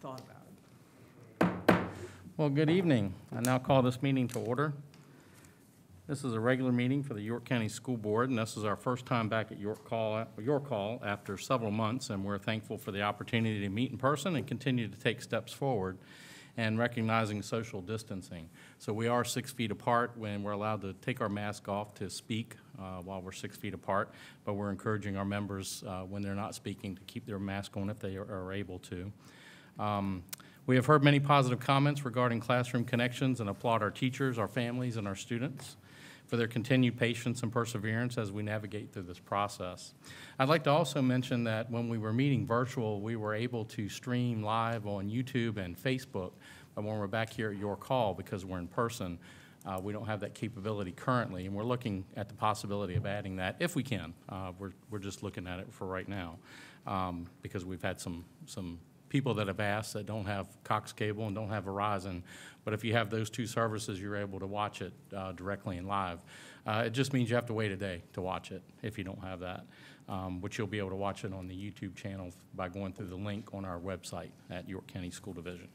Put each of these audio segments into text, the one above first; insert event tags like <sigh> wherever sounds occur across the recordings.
thought about it. Well, good evening. I now call this meeting to order. This is a regular meeting for the York County School Board, and this is our first time back at York Call, York Hall after several months, and we're thankful for the opportunity to meet in person and continue to take steps forward and recognizing social distancing. So we are six feet apart when we're allowed to take our mask off to speak uh, while we're six feet apart, but we're encouraging our members, uh, when they're not speaking, to keep their mask on if they are- are able to. Um, We have heard many positive comments regarding classroom connections and applaud our teachers, our families, and our students for their continued patience and perseverance as we navigate through this process. I'd like to also mention that when we were meeting virtual, we were able to stream live on YouTube and Facebook, but when we're back here at York Hall, because we're in person, uh, we don't have that capability currently, and we're looking at the possibility of adding that if we can. Uh, We're, we're just looking at it for right now, um, because we've had some, some people that have asked that don't have Cox Cable and don't have Verizon. But if you have those two services, you're able to watch it uh, directly and live. Uh, It just means you have to wait a day to watch it if you don't have that, um, which you'll be able to watch it on the YouTube channel by going through the link on our website at York County School Division.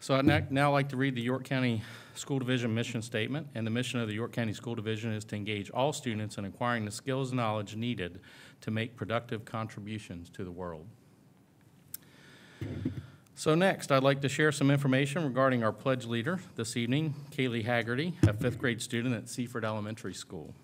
So I'd now like to read the York County School Division mission statement. And the mission of the York County School Division is to engage all students in acquiring the skills and knowledge needed to make productive contributions to the world. So next, I'd like to share some information regarding our pledge leader this evening, Kaylee Haggerty, a fifth grade student at Seaford Elementary School.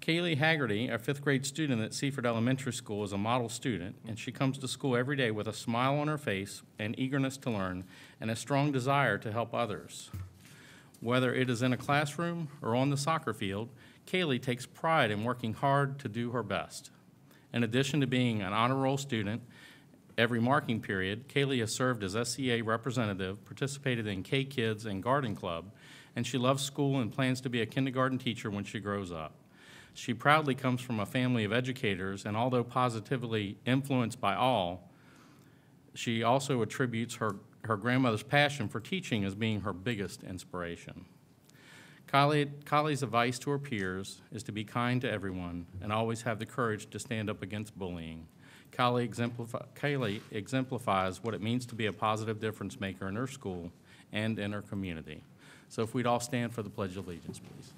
Kaylee Haggerty, a fifth grade student at Seaford Elementary School, is a model student, and she comes to school every day with a smile on her face, an eagerness to learn, and a strong desire to help others. Whether it is in a classroom or on the soccer field, Kaylee takes pride in working hard to do her best. In addition to being an honor roll student, every marking period, has served as SCA representative, participated in K-Kids and Garden Club, and she loves school and plans to be a kindergarten teacher when she grows up. She proudly comes from a family of educators, and although positively influenced by all, she also attributes her, her grandmother's passion for teaching as being her biggest inspiration. Kylie, Kylie's advice to her peers is to be kind to everyone and always have the courage to stand up against bullying. Kylie, exemplifi- exemplifies what it means to be a positive difference maker in her school and in her community. So if we'd all stand for the Pledge of Allegiance, please.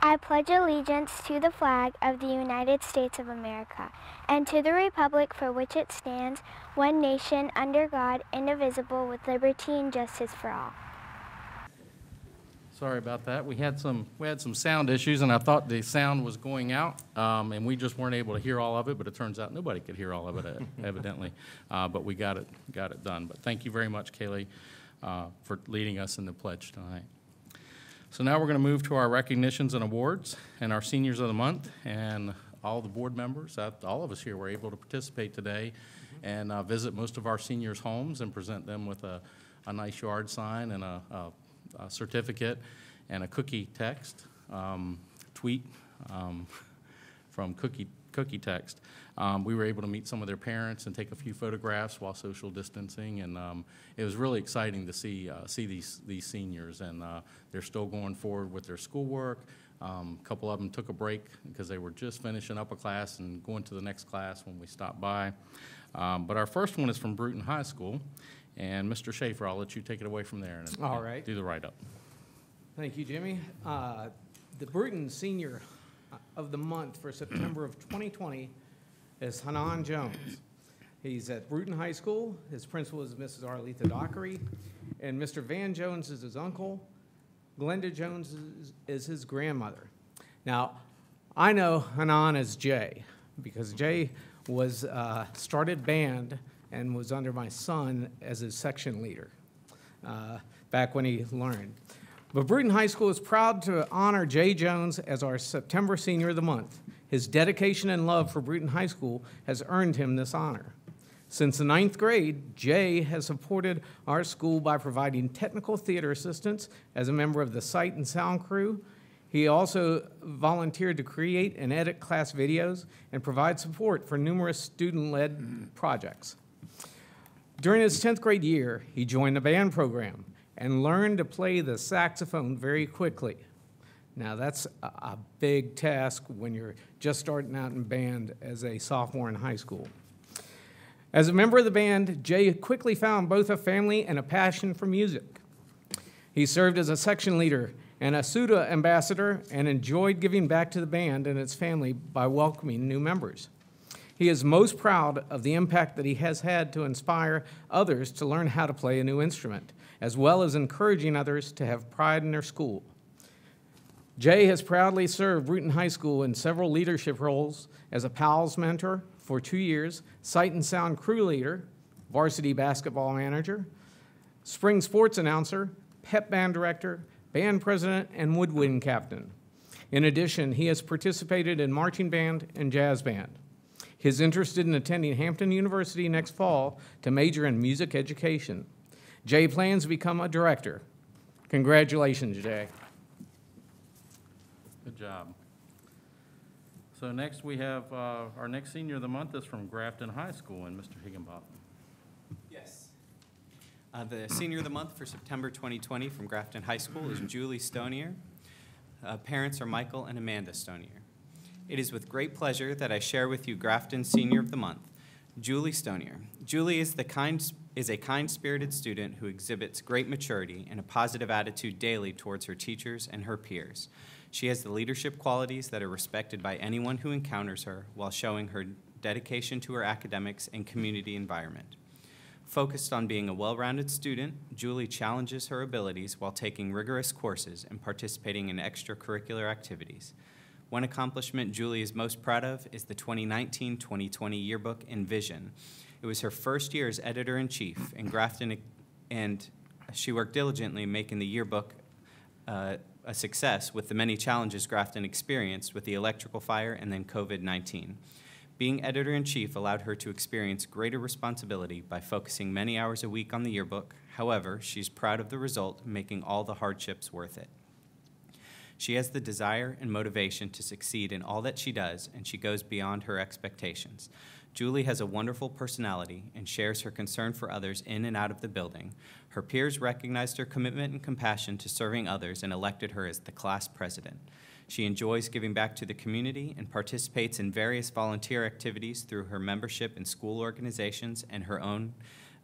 I pledge allegiance to the flag of the United States of America and to the republic for which it stands, one nation under God, indivisible, with liberty and justice for all. Sorry about that. We had some, we had some sound issues, and I thought the sound was going out, um, and we just weren't able to hear all of it, but it turns out nobody could hear all of it <laughs> evidently. Uh, But we got it, got it done. But thank you very much, Kaylee, uh, for leading us in the pledge tonight. So now we're going to move to our recognitions and awards and our seniors of the month. And all the board members, uh, all of us here were able to participate today and uh, visit most of our seniors' homes and present them with a, a nice yard sign and a, a- a certificate and a cookie text, um, tweet um, <laughs> from Cookie, Cookie Text. Um, We were able to meet some of their parents and take a few photographs while social distancing, and um, it was really exciting to see, uh, see these, these seniors, and uh, they're still going forward with their schoolwork. Um, A Couple of them took a break because they were just finishing up a class and going to the next class when we stopped by. Um, But our first one is from Bruton High School, and Mr. Schaefer, I'll let you take it away from there and All right. do the write-up. Thank you, Jimmy. Uh, The Bruton Senior of the Month for September of 2020 is Hanan Jones. He's at Bruton High School. His principal is Mrs. Arletha Dockery, and Mr. Van Jones is his uncle. Glenda Jones is- is his grandmother. Now, I know Hanan as Jay, because Jay was, uh, started band and was under my son as his section leader uh, back when he learned. But Bruton High School is proud to honor Jay Jones as our September Senior of the Month. His dedication and love for Bruton High School has earned him this honor. Since the ninth grade, Jay has supported our school by providing technical theater assistance as a member of the sight and sound crew. He also volunteered to create and edit class videos and provide support for numerous student led projects. During his 10th grade year, he joined the band program and learned to play the saxophone very quickly. Now, that's a, big task when you're just starting out in band as a sophomore in high school. As a member of the band, Jay quickly found both a family and a passion for music. He served as a section leader and a SUDA ambassador and enjoyed giving back to the band and its family by welcoming new members. He is most proud of the impact that he has had to inspire others to learn how to play a new instrument, as well as encouraging others to have pride in their school. Jay has proudly served Bruton High School in several leadership roles as a PALS mentor for two years, Sight and Sound crew leader, varsity basketball manager, spring sports announcer, pep band director, band president, and woodwind captain. In addition, he has participated in marching band and jazz band. He is interested in attending Hampton University next fall to major in music education. Jay plans to become a director. Congratulations, Jay. Good job. So next, we have, uh, our next senior of the month is from Grafton High School, and Mr. Higginbotham. Yes. Uh, The Senior of the Month for September 2020 from Grafton High School is Julie Stonier. Uh, Parents are Michael and Amanda Stonier. It is with great pleasure that I share with you Grafton Senior of the Month, Julie Stonier. Julie is the kind, is a kind-spirited student who exhibits great maturity and a positive attitude daily towards her teachers and her peers. She has the leadership qualities that are respected by anyone who encounters her while showing her dedication to her academics and community environment. Focused on being a well-rounded student, Julie challenges her abilities while taking rigorous courses and participating in extracurricular activities. One accomplishment Julie is most proud of is the 2019-2020 yearbook Envision. It was her first year as editor-in-chief in Grafton, and she worked diligently making the yearbook uh, a success with the many challenges Grafton experienced with the electrical fire and then COVID-19. Being editor-in-chief allowed her to experience greater responsibility by focusing many hours a week on the yearbook. However, she's proud of the result, making all the hardships worth it. She has the desire and motivation to succeed in all that she does, and she goes beyond her expectations. Julie has a wonderful personality and shares her concern for others in and out of the building. Her peers recognized her commitment and compassion to serving others and elected her as the class president. She enjoys giving back to the community and participates in various volunteer activities through her membership in school organizations and her own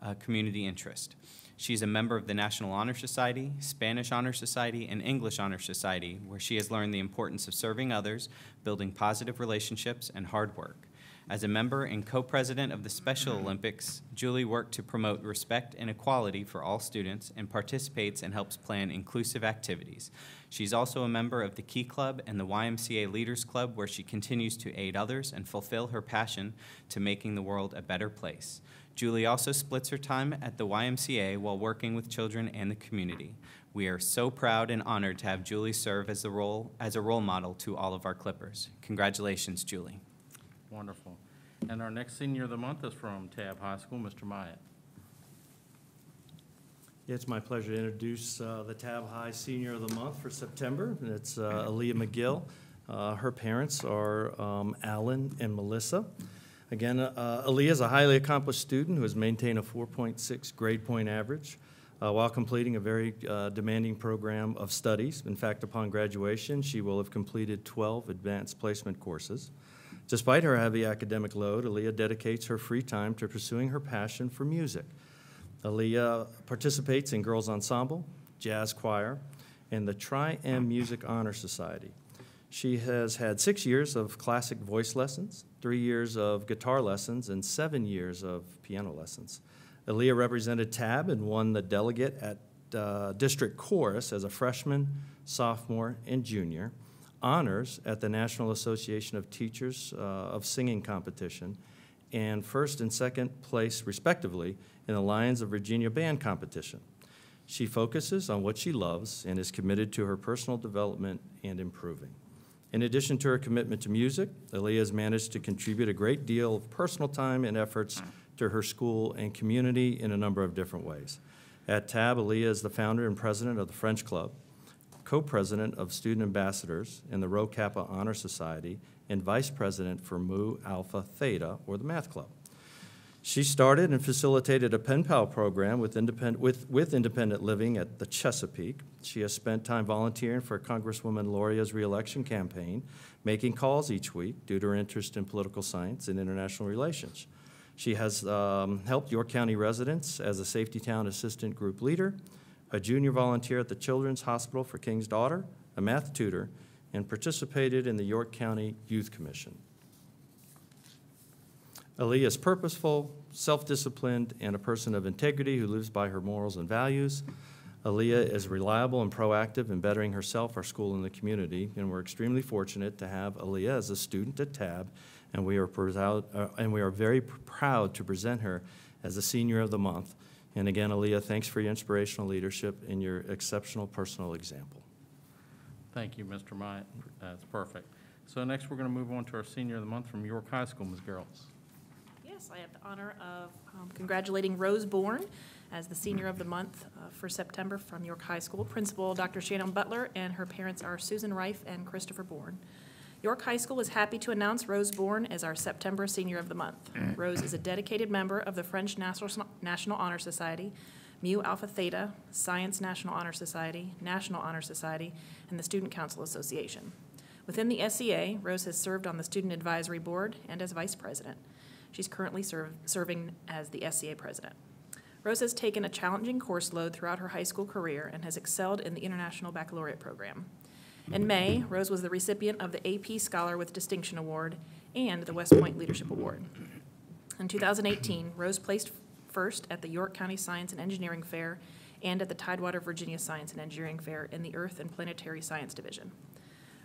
uh, community interest. She's a member of the National Honor Society, Spanish Honor Society, and English Honor Society, where she has learned the importance of serving others, building positive relationships, and hard work. As a member and co-president of the Special mm-hmm. Olympics, Julie worked to promote respect and equality for all students and participates and helps plan inclusive activities. She's also a member of the Key Club and the YMCA Leaders Club, where she continues to aid others and fulfill her passion to making the world a better place. Julie also splits her time at the YMCA while working with children and the community. We are so proud and honored to have Julie serve as, the role, as a role model to all of our Clippers. Congratulations, Julie. Wonderful. And our next senior of the month is from Tabb High School, Mr. Myatt. It's my pleasure to introduce uh, the Tabb High Senior of the Month for September. and It's uh, Aaliyah McGill. Uh, Her parents are um, Alan and Melissa. Again, uh, Aaliyah is a highly accomplished student who has maintained a 4.6 grade point average uh, while completing a very uh, demanding program of studies. In fact, upon graduation, she will have completed 12 advanced placement courses. Despite her heavy academic load, Aaliyah dedicates her free time to pursuing her passion for music. Aaliyah participates in Girls Ensemble, Jazz Choir, and the Tri-M Music Honor Society. She has had six years of classic voice lessons, three years of guitar lessons, and seven years of piano lessons. Aaliyah represented Tabb and won the delegate at uh, District Chorus as a freshman, sophomore, and junior, honors at the National Association of Teachers uh, of Singing competition, and first and second place, respectively, in the Lions of Virginia Band competition. She focuses on what she loves and is committed to her personal development and improving. In addition to her commitment to music, Aaliyah has managed to contribute a great deal of personal time and efforts to her school and community in a number of different ways. At Tabb, Aaliyah is the founder and president of the French Club, co-president of Student Ambassadors in the Rho Kappa Honor Society, and vice president for Mu Alpha Theta, or the Math Club. She started and facilitated a pen pal program with independent, with, with independent living at the Chesapeake. She has spent time volunteering for Congresswoman Luria's reelection campaign, making calls each week due to her interest in political science and international relations. She has um, helped York County residents as a Safety Town Assistant Group Leader, a junior volunteer at the Children's Hospital for King's Daughter, a math tutor, and participated in the York County Youth Commission. Aaliyah is purposeful, self-disciplined, and a person of integrity who lives by her morals and values. Aaliyah is reliable and proactive in bettering herself, our school, and the community, and we're extremely fortunate to have Aaliyah as a student at Tabb, and we are uh, and we are very pr- proud to present her as the Senior of the Month. And again, Aaliyah, thanks for your inspirational leadership and your exceptional personal example. Thank you, Mr. Myatt. That's perfect. So next, we're going to move on to our Senior of the Month from York High School, Ms. Gerals. Yes, I have the honor of um, congratulating Rose Bourne as the Senior of the Month uh, for September from York High School. Principal Dr. Shannon Butler and her parents are Susan Reif and Christopher Bourne. York High School is happy to announce Rose Bourne as our September Senior of the Month. Rose is a dedicated member of the French National National Honor Society, Mu Alpha Theta, Science National Honor Society, National Honor Society, and the Student Council Association. Within the SCA, Rose has served on the Student Advisory Board and as Vice President. She's currently serve, serving as the SCA president. Rose has taken a challenging course load throughout her high school career and has excelled in the International Baccalaureate program. In May, Rose was the recipient of the AP Scholar with Distinction Award and the West Point Leadership Award. In 2018, Rose placed first at the York County Science and Engineering Fair and at the Tidewater, Virginia Science and Engineering Fair in the Earth and Planetary Science Division.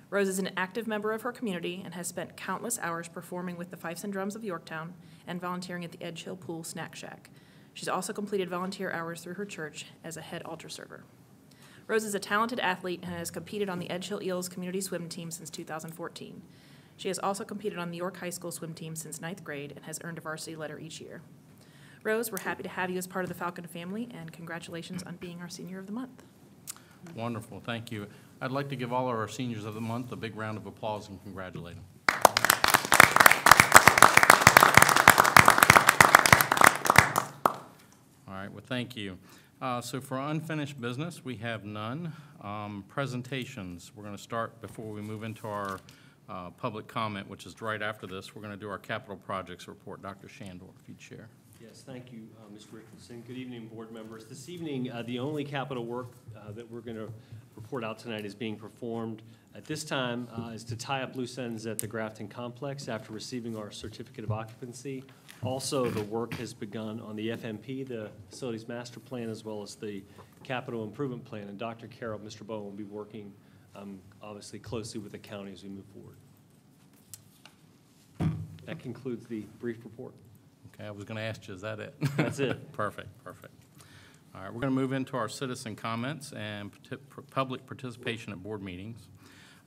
Rose is an active member of her community and has spent countless hours performing with the Fifes and Drums of Yorktown and volunteering at the Edge Hill Pool Snack Shack. She's also completed volunteer hours through her church as a head altar server. Rose is a talented athlete and has competed on the Edge Hill Eels community swim team since 2014. She has also competed on the York High School swim team since ninth grade and has earned a varsity letter each year. Rose, we're happy to have you as part of the Falcon family, and congratulations on being our Senior of the Month. Wonderful, thank you. I'd like to give all of our seniors of the month a big round of applause and congratulate them. All right, well, thank you. Uh, So for unfinished business, we have none. Um, Presentations, we're going to start before we move into our uh, public comment, which is right after this. We're going to do our capital projects report. Dr. Shandor, if you'd share. Yes, thank you, uh, Mr. Richardson. Good evening, board members. This evening, uh, the only capital work uh, that we're going to report out tonight is being performed at this time uh, is to tie up loose ends at the Grafton Complex after receiving our certificate of occupancy. Also, the work has begun on the FMP, the Facilities Master Plan, as well as the Capital Improvement Plan. And Dr. Carroll, Mr. Bowen will be working, um, obviously, closely with the county as we move forward. That concludes the brief report. Okay, I was going to ask you, is that it? That's it. <laughs> Perfect, perfect. All right, we're going to move into our citizen comments and public participation at board meetings.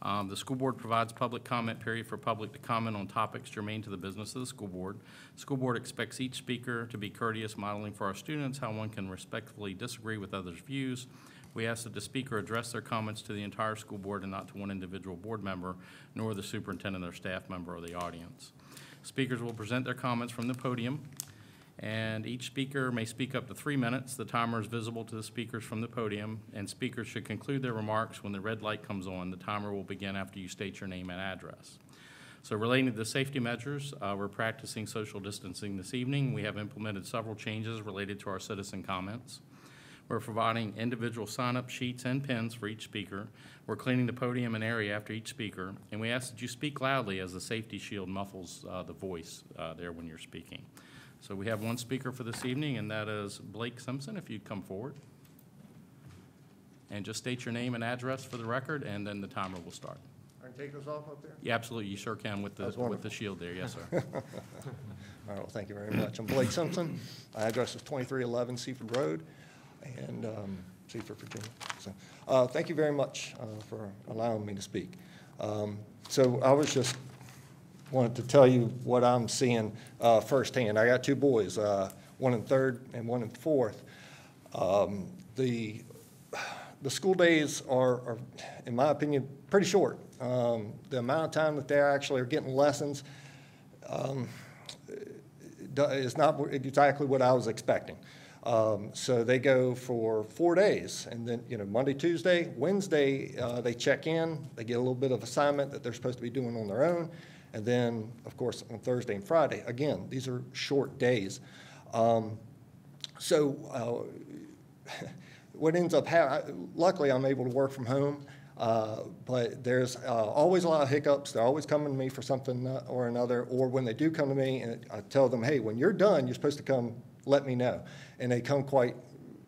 Um, The school board provides public comment period for public to comment on topics germane to the business of the school board. School board expects each speaker to be courteous, modeling for our students how one can respectfully disagree with others' views. We ask that the speaker address their comments to the entire school board and not to one individual board member, nor the superintendent or staff member or the audience. Speakers will present their comments from the podium, and each speaker may speak up to three minutes. The timer is visible to the speakers from the podium, and speakers should conclude their remarks when the red light comes on. The timer will begin after you state your name and address. So relating to the safety measures, uh, we're practicing social distancing this evening. We have implemented several changes related to our citizen comments. We're providing individual sign-up sheets and pens for each speaker. We're cleaning the podium and area after each speaker, and we ask that you speak loudly as the safety shield muffles uh, the voice uh, there when you're speaking. So we have one speaker for this evening, and that is Blake Simpson, if you'd come forward. And just state your name and address for the record, and then the timer will start. I can take this off up there? Yeah, absolutely, you sure can with the, That's with the shield there, yes, sir. <laughs> All right, well, thank you very much. I'm Blake Simpson. My address is 2311 Seaford Road, and um, Seaford, Virginia. So, uh, thank you very much uh, for allowing me to speak. Um, So I was just, wanted to tell you what I'm seeing uh, firsthand. I got two boys, uh, one in third and one in fourth. Um, The, the school days are, are, in my opinion, pretty short. Um, The amount of time that they actually are getting lessons um, is not exactly what I was expecting. Um, So they go for four days, and then, you know, Monday, Tuesday, Wednesday, uh, they check in, they get a little bit of assignment that they're supposed to be doing on their own, And then, of course, on Thursday and Friday, again, these are short days. Um, So uh, <laughs> what ends up happening, luckily, I'm able to work from home, uh, but there's uh, always a lot of hiccups. They're always coming to me for something uh, or another, or when they do come to me, and I tell them, hey, when you're done, you're supposed to come let me know. And they come quite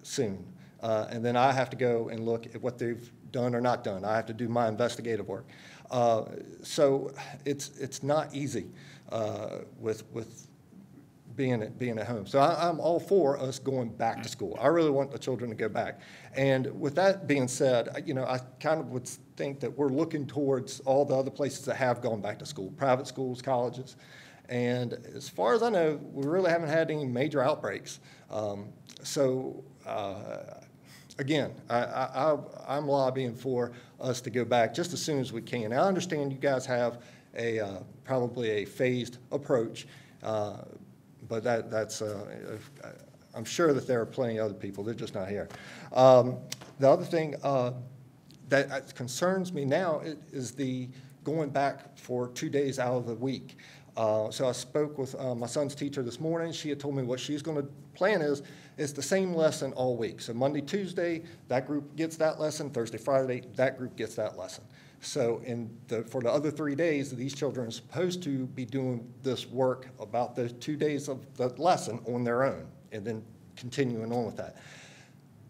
soon. Uh, And then I have to go and look at what they've done or not done. I have to do my investigative work. Uh, So it's, it's not easy uh, with, with being at, being at home. So I, I'm all for us going back to school. I really want the children to go back. And with that being said, you know, I kind of would think that we're looking towards all the other places that have gone back to school, private schools, colleges. And as far as I know, we really haven't had any major outbreaks. Um, so, uh, again, I, I'm lobbying for us to go back just as soon as we can. Now, I understand you guys have a, uh, probably a phased approach, uh, but that, that's, uh, I'm sure that there are plenty of other people, they're just not here. Um, The other thing uh, that uh, concerns me now is the going back for two days out of the week. Uh, So I spoke with uh, my son's teacher this morning. She had told me what she's going to plan is, it's the same lesson all week. So Monday, Tuesday, that group gets that lesson. Thursday, Friday, that group gets that lesson. So in the, for the other three days, these children are supposed to be doing this work about the two days of the lesson on their own and then continuing on with that.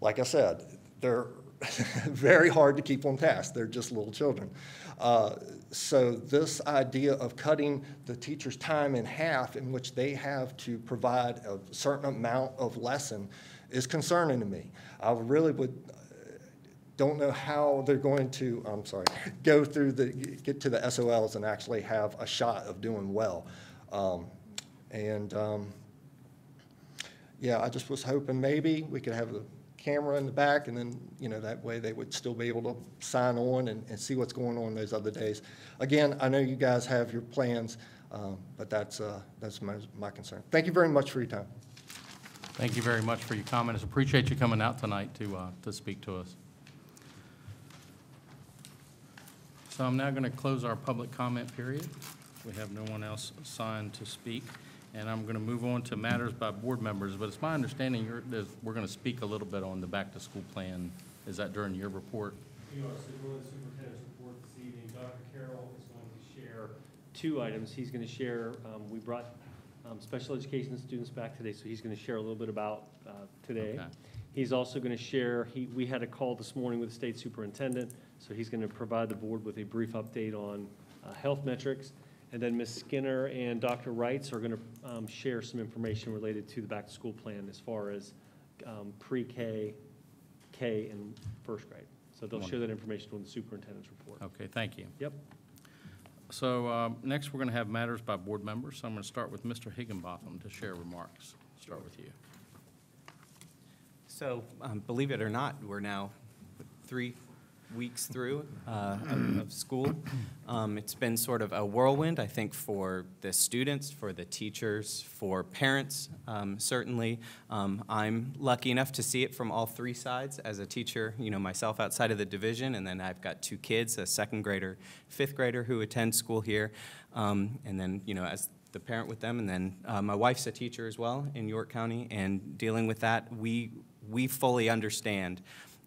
Like I said, they're <laughs> very hard to keep on task. They're just little children. Uh, So this idea of cutting the teacher's time in half in which they have to provide a certain amount of lesson is concerning to me. I really would, don't know how they're going to, I'm sorry, <laughs> go through the, get to the SOLs and actually have a shot of doing well. Um, And, um, yeah, I just was hoping maybe we could have the camera in the back, and then, you know, that way they would still be able to sign on and, and see what's going on those other days. Again, I know you guys have your plans, um, but that's, uh, that's my, my concern. Thank you very much for your time. Thank you very much for your comments. Appreciate you coming out tonight to, uh, to speak to us. So I'm now going to close our public comment period. We have no one else signed to speak, and I'm going to move on to matters by board members. But it's my understanding there's- we're going to speak a little bit on the back-to-school plan. Is that during your report? We are the superintendent's report this evening. Dr. Carroll is going to share two items. He's going to share, um, we brought um, special education students back today, so he's going to share a little bit about uh, today. Okay. He's also going to share, he, we had a call this morning with the state superintendent, so he's going to provide the board with a brief update on uh, health metrics. And then Ms. Skinner and Dr. Wrights are going to share some information related to the back-to-school plan as far as um, pre-K, K, and first grade. So they'll share that information on the superintendent's report. Okay, thank you. Yep. So um, next, we're going to have matters by board members. So I'm going to start with Mr. Higginbotham to share remarks. Start with you. So, um, believe it or not, we're now three weeks through uh, of of school. Um, It's been sort of a whirlwind, I think, for the students, for the teachers, for parents, um, certainly. Um, I'm lucky enough to see it from all three sides as a teacher, you know, myself outside of the division, and then I've got two kids, a second grader, fifth grader, who attend school here, um, and then, you know, as the parent with them, and then uh, my wife's a teacher as well in York County, and dealing with that, we, we fully understand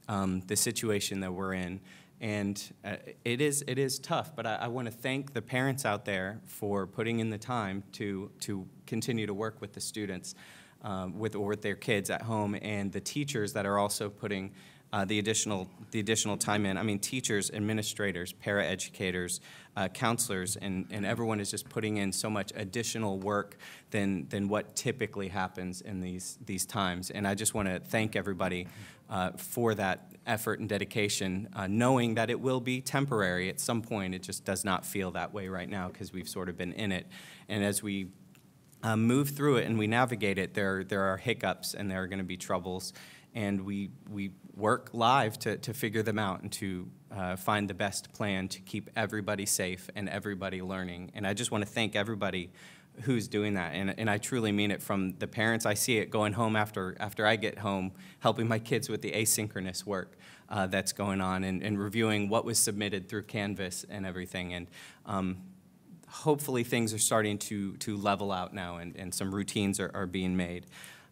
um, the situation that we're in. And uh, it is, it is tough, but I, I want to thank the parents out there for putting in the time to, to continue to work with the students, um, with, or with their kids at home, and the teachers that are also putting uh, the additional, the additional time in. I mean, teachers, administrators, paraeducators, uh, counselors, and, and everyone is just putting in so much additional work than, than what typically happens in these, these times. And I just want to thank everybody uh, for that effort and dedication, uh, knowing that it will be temporary at some point. It just does not feel that way right now because we've sort of been in it. And as we um, move through it and we navigate it, there, there are hiccups and there are going to be troubles. And we, we work live to, to figure them out and to uh, find the best plan to keep everybody safe and everybody learning. And I just want to thank everybody who's doing that. And, and I truly mean it from the parents. I see it going home after, after I get home, helping my kids with the asynchronous work uh, that's going on and, and reviewing what was submitted through Canvas and everything. And um, hopefully things are starting to, to level out now and, and some routines are, are being made.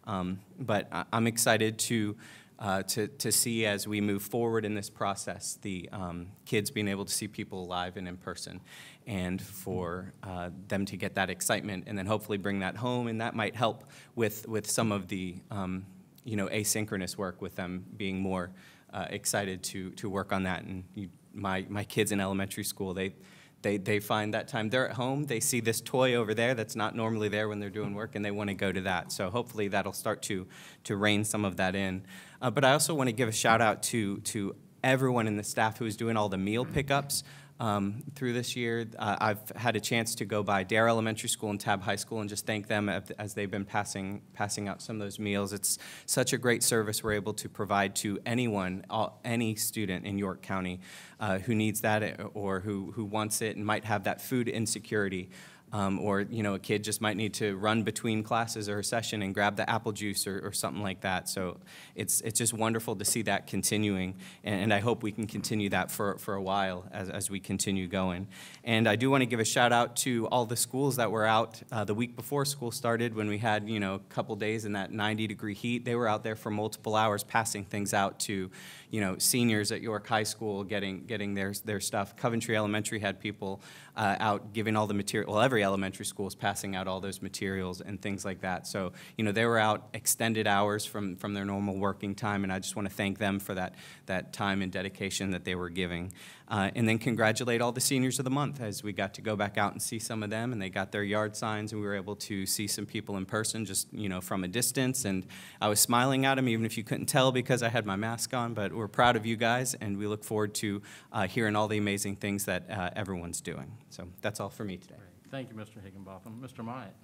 Um, But I'm excited to, uh, to, to see as we move forward in this process, the um, kids being able to see people live and in person, and for uh, them to get that excitement, and then hopefully bring that home, and that might help with, with some of the, um, you know, asynchronous work with them being more uh, excited to, to work on that. And you, my, my kids in elementary school, they, they, they find that time they're at home, they see this toy over there that's not normally there when they're doing work, and they want to go to that. So hopefully that'll start to, to rein some of that in. Uh, but I also want to give a shout out to, to everyone in the staff who is doing all the meal pickups um, through this year. Uh, I've had a chance to go by Dare Elementary School and Tabb High School and just thank them as- they've been passing, passing out some of those meals. It's such a great service we're able to provide to anyone, all- any student in York County uh, who needs that or who, who wants it and might have that food insecurity. Um, or, you know, a kid just might need to run between classes or a session and grab the apple juice or, or something like that. So it's, it's just wonderful to see that continuing, and, and I hope we can continue that for, for a while as, as we continue going. And I do want to give a shout out to all the schools that were out uh, the week before school started when we had, you know, a couple days in that 90 degree heat. They were out there for multiple hours passing things out to, you know, seniors at York High School getting, getting their, their stuff. Coventry Elementary had people uh, out giving all the material, well, every elementary school is passing out all those materials and things like that. So, you know, they were out extended hours from, from their normal working time, and I just want to thank them for that, that time and dedication that they were giving. Uh, and then congratulate all the seniors of the month as we got to go back out and see some of them, and they got their yard signs, and we were able to see some people in person just, you know, from a distance. And I was smiling at them, even if you couldn't tell because I had my mask on, but we're proud of you guys, and we look forward to uh, hearing all the amazing things that uh, everyone's doing. So that's all for me today. Thank you, Mr. Higginbotham. Mr. Myatt?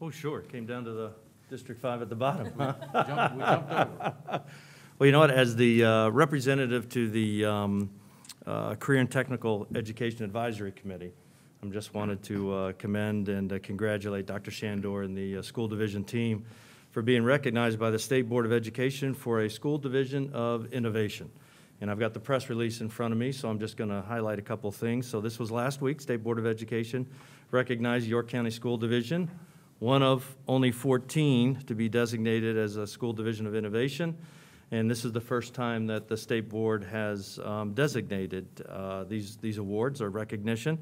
Oh, sure, came down to the District Five at the bottom, huh? <laughs> Jumped- We jumped over. <laughs> Well, you know what, as the uh, representative to the um, uh, Career and Technical Education Advisory Committee, I just wanted to uh, commend and uh, congratulate Dr. Shandor and the uh, school division team for being recognized by the State Board of Education for a School Division of Innovation. And I've got the press release in front of me, so I'm just going to highlight a couple things. So this was last week, State Board of Education recognized York County School Division, one of only 14 to be designated as a School Division of Innovation. And this is the first time that the State Board has um, designated uh, these, these awards or recognition.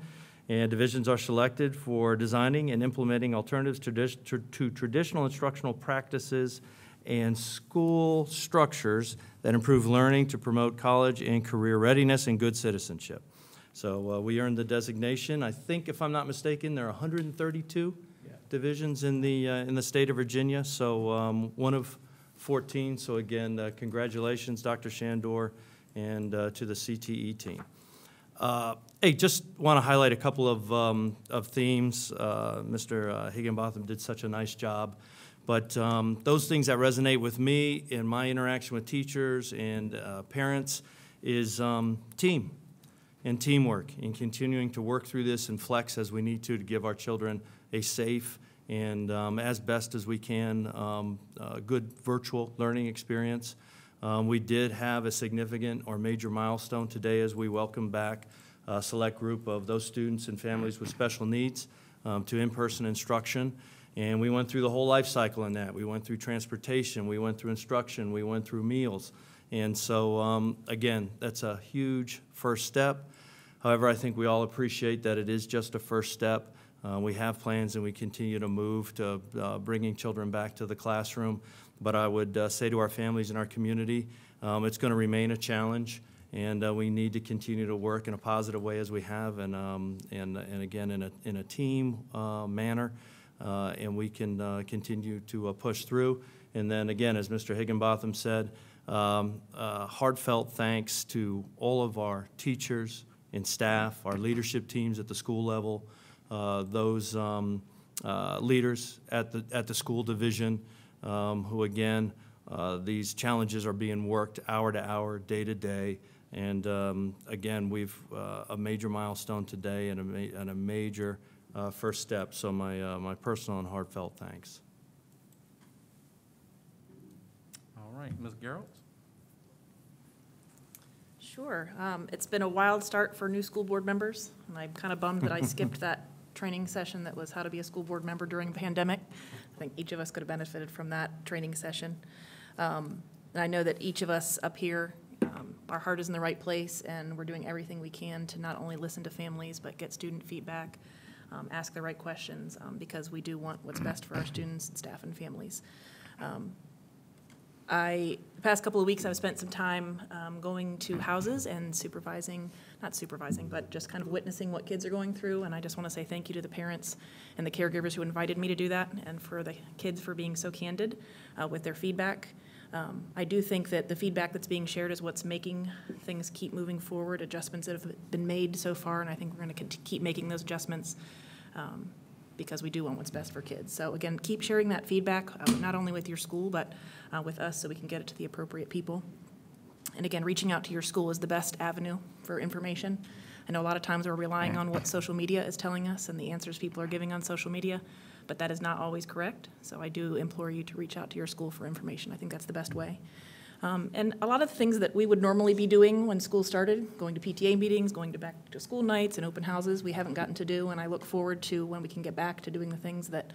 And divisions are selected for designing and implementing alternatives tradi- tr- to traditional instructional practices and school structures that improve learning to promote college and career readiness and good citizenship. So uh, we earned the designation. I think, if I'm not mistaken, there are 132 divisions in the, uh, in the state of Virginia, so um, one of 14. So again, uh, congratulations, Dr. Shandor, and uh, to the CTE team. Uh, Hey, just want to highlight a couple of, um, of themes. Uh, Mr. Higginbotham did such a nice job. But um, those things that resonate with me in my interaction with teachers and parents is um, team and teamwork and continuing to work through this and flex as we need to to give our children a safe and um, as best as we can, um, a good virtual learning experience. Um, we did have a significant or major milestone today as we welcome back a select group of those students and families with special needs um, to in-person instruction. And we went through the whole life cycle in that. We went through transportation, we went through instruction, we went through meals. And so, um, again, that's a huge first step. However, I think we all appreciate that it is just a first step. Uh, we have plans and we continue to move to uh, bringing children back to the classroom. But I would uh, say to our families and our community, um, it's going to remain a challenge. And uh, we need to continue to work in a positive way as we have, and, um, and, and again, in a, in a team uh, manner. Uh, and we can continue to push through. And then again, as Mr. Higginbotham said, um, heartfelt thanks to all of our teachers and staff, our leadership teams at the school level, those um, uh, leaders at the, at the school division, um, who again, uh, these challenges are being worked hour to hour, day to day. And um, again, we've uh, a major milestone today and a, ma- and a major uh, first step. So my, uh, my personal and heartfelt thanks. All right, Ms. Gerald? Sure. Um, It's been a wild start for new school board members, and I'm kind of bummed that I <laughs> skipped that training session that was how to be a school board member during the pandemic. I think each of us could have benefited from that training session. Um, And I know that each of us up here, um, our heart is in the right place, and we're doing everything we can to not only listen to families, but get student feedback, um, ask the right questions, um, because we do want what's best for our students, staff, and families. Um, I, the past couple of weeks, I've spent some time um, going to houses and supervising, not supervising, but just kind of witnessing what kids are going through. And I just want to say thank you to the parents and the caregivers who invited me to do that, and for the kids for being so candid uh, with their feedback. Um, I do think that the feedback that's being shared is what's making things keep moving forward, adjustments that have been made so far, and I think we're going to keep making those adjustments um, because we do want what's best for kids. So again, keep sharing that feedback, uh, not only with your school, but uh, with us, so we can get it to the appropriate people. And again, reaching out to your school is the best avenue for information. I know a lot of times we're relying on what social media is telling us and the answers people are giving on social media, but that is not always correct. So I do implore you to reach out to your school for information. I think that's the best way. Um, And a lot of the things that we would normally be doing when school started, going to PTA meetings, going to back to school nights and open houses, we haven't gotten to do, and I look forward to when we can get back to doing the things that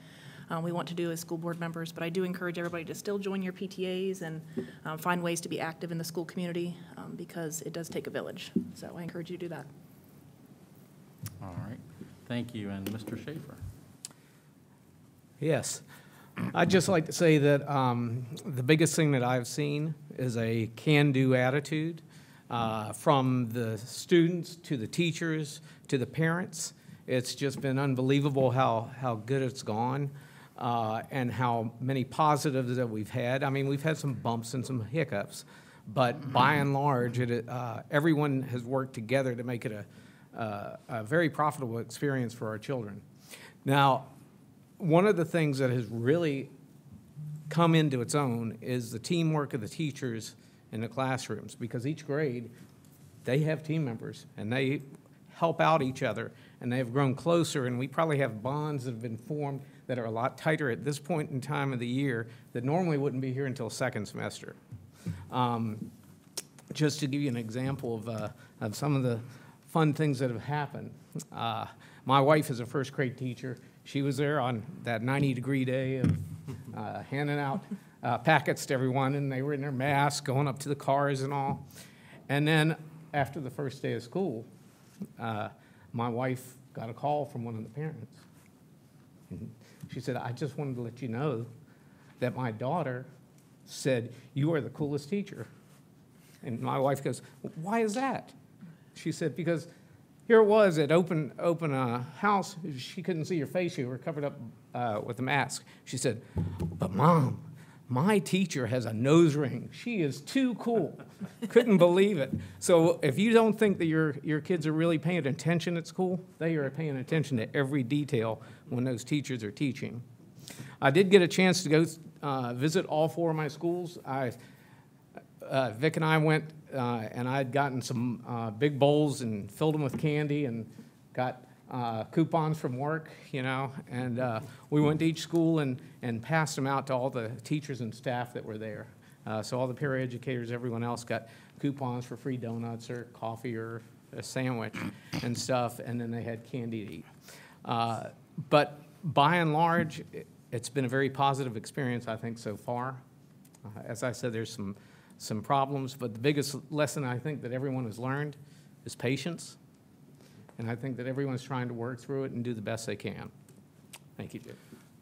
uh, we want to do as school board members. But I do encourage everybody to still join your PTAs and um, find ways to be active in the school community, um, because it does take a village. So I encourage you to do that. All right, thank you, and Mr. Schaefer. Yes. I'd just like to say that um, the biggest thing that I've seen is a can-do attitude uh, from the students to the teachers to the parents. It's just been unbelievable how, how good it's gone uh, and how many positives that we've had. I mean, we've had some bumps and some hiccups, but by and large, it, uh, everyone has worked together to make it a, uh, a very profitable experience for our children. Now, one of the things that has really come into its own is the teamwork of the teachers in the classrooms, because each grade, they have team members, and they help out each other, and they have grown closer, and we probably have bonds that have been formed that are a lot tighter at this point in time of the year that normally wouldn't be here until second semester. Um, just to give you an example of, uh, of some of the fun things that have happened. Uh, my wife is a first grade teacher. She was there on that 90 degree day of uh, handing out uh, packets to everyone, and they were in their masks, going up to the cars and all. And then after the first day of school, uh, my wife got a call from one of the parents. And she said, I just wanted to let you know that my daughter said, You are the coolest teacher. And my wife goes, Why is that? She said, Because here it was at open, open uh, house. She couldn't see your face. You were covered up uh, with a mask. She said, But mom, my teacher has a nose ring. She is too cool. <laughs> Couldn't believe it. So if you don't think that your, your kids are really paying attention at school, they are paying attention to every detail when those teachers are teaching. I did get a chance to go uh, visit all four of my schools. I, uh, Vic and I went, uh, and I had gotten some uh, big bowls and filled them with candy and got uh, coupons from work, you know, and uh, we went to each school and, and passed them out to all the teachers and staff that were there. Uh, so all the paraeducators, everyone else got coupons for free donuts or coffee or a sandwich and stuff, and then they had candy to eat. Uh, but by and large, it, it's been a very positive experience, I think, so far. Uh, as I said, there's some, some problems, but the biggest lesson I think that everyone has learned is patience. And I think that everyone's trying to work through it and do the best they can. Thank you, Jim.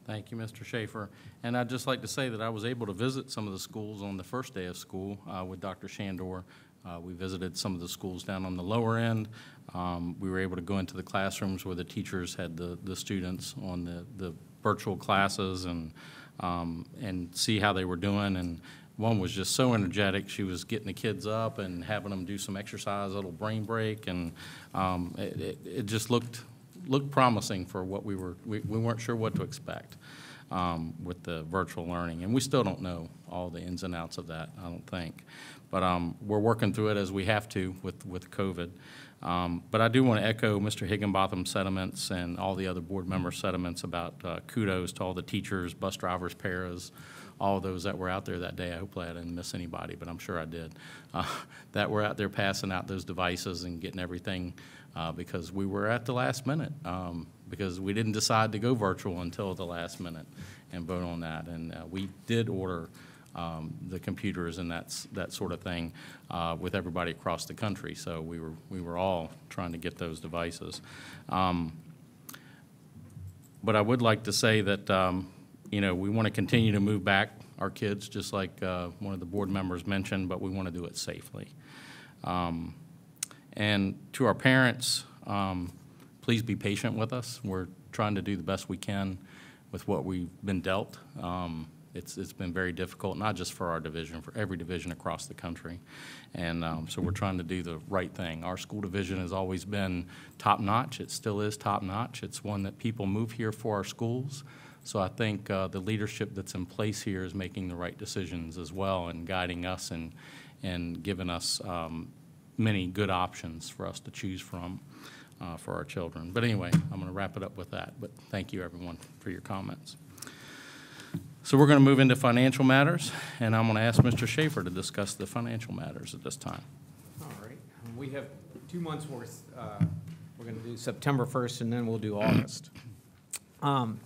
Thank you, Mr. Schaefer. And I'd just like to say that I was able to visit some of the schools on the first day of school uh, with Dr. Shandor. Uh, We visited some of the schools down on the lower end. Um, We were able to go into the classrooms where the teachers had the, the students on the, the virtual classes and, um, and see how they were doing. And one was just so energetic. She was getting the kids up and having them do some exercise, a little brain break, and um, it, it, it just looked looked promising for what we were. We, we weren't sure what to expect um, with the virtual learning, and we still don't know all the ins and outs of that. I don't think, but um, we're working through it as we have to with with COVID. Um, but I do want to echo Mr. Higginbotham's sentiments and all the other board member sentiments about uh, kudos to all the teachers, bus drivers, paras, all those that were out there that day. I hope I didn't miss anybody, but I'm sure I did. Uh, <laughs> that were out there passing out those devices and getting everything uh, because we were at the last minute. Um, because we didn't decide to go virtual until the last minute and vote on that. And uh, we did order um, the computers and that's, that sort of thing uh, with everybody across the country. So we were, we were all trying to get those devices. Um, But I would like to say that, um, you know, we want to continue to move back our kids, just like uh, one of the board members mentioned, but we want to do it safely. Um, And to our parents, um, please be patient with us. We're trying to do the best we can with what we've been dealt. Um, It's, it's been very difficult, not just for our division, for every division across the country. And um, so we're trying to do the right thing. Our school division has always been top-notch. It still is top-notch. It's one that people move here for our schools. So I think uh, the leadership that's in place here is making the right decisions as well and guiding us and, and giving us um, many good options for us to choose from uh, for our children. But anyway, I'm going to wrap it up with that. But thank you, everyone, for your comments. So we're going to move into financial matters, and I'm going to ask Mr. Schaefer to discuss the financial matters at this time. All right, we have two months' worth. uh, We're going to do September 1st, and then we'll do August. Um,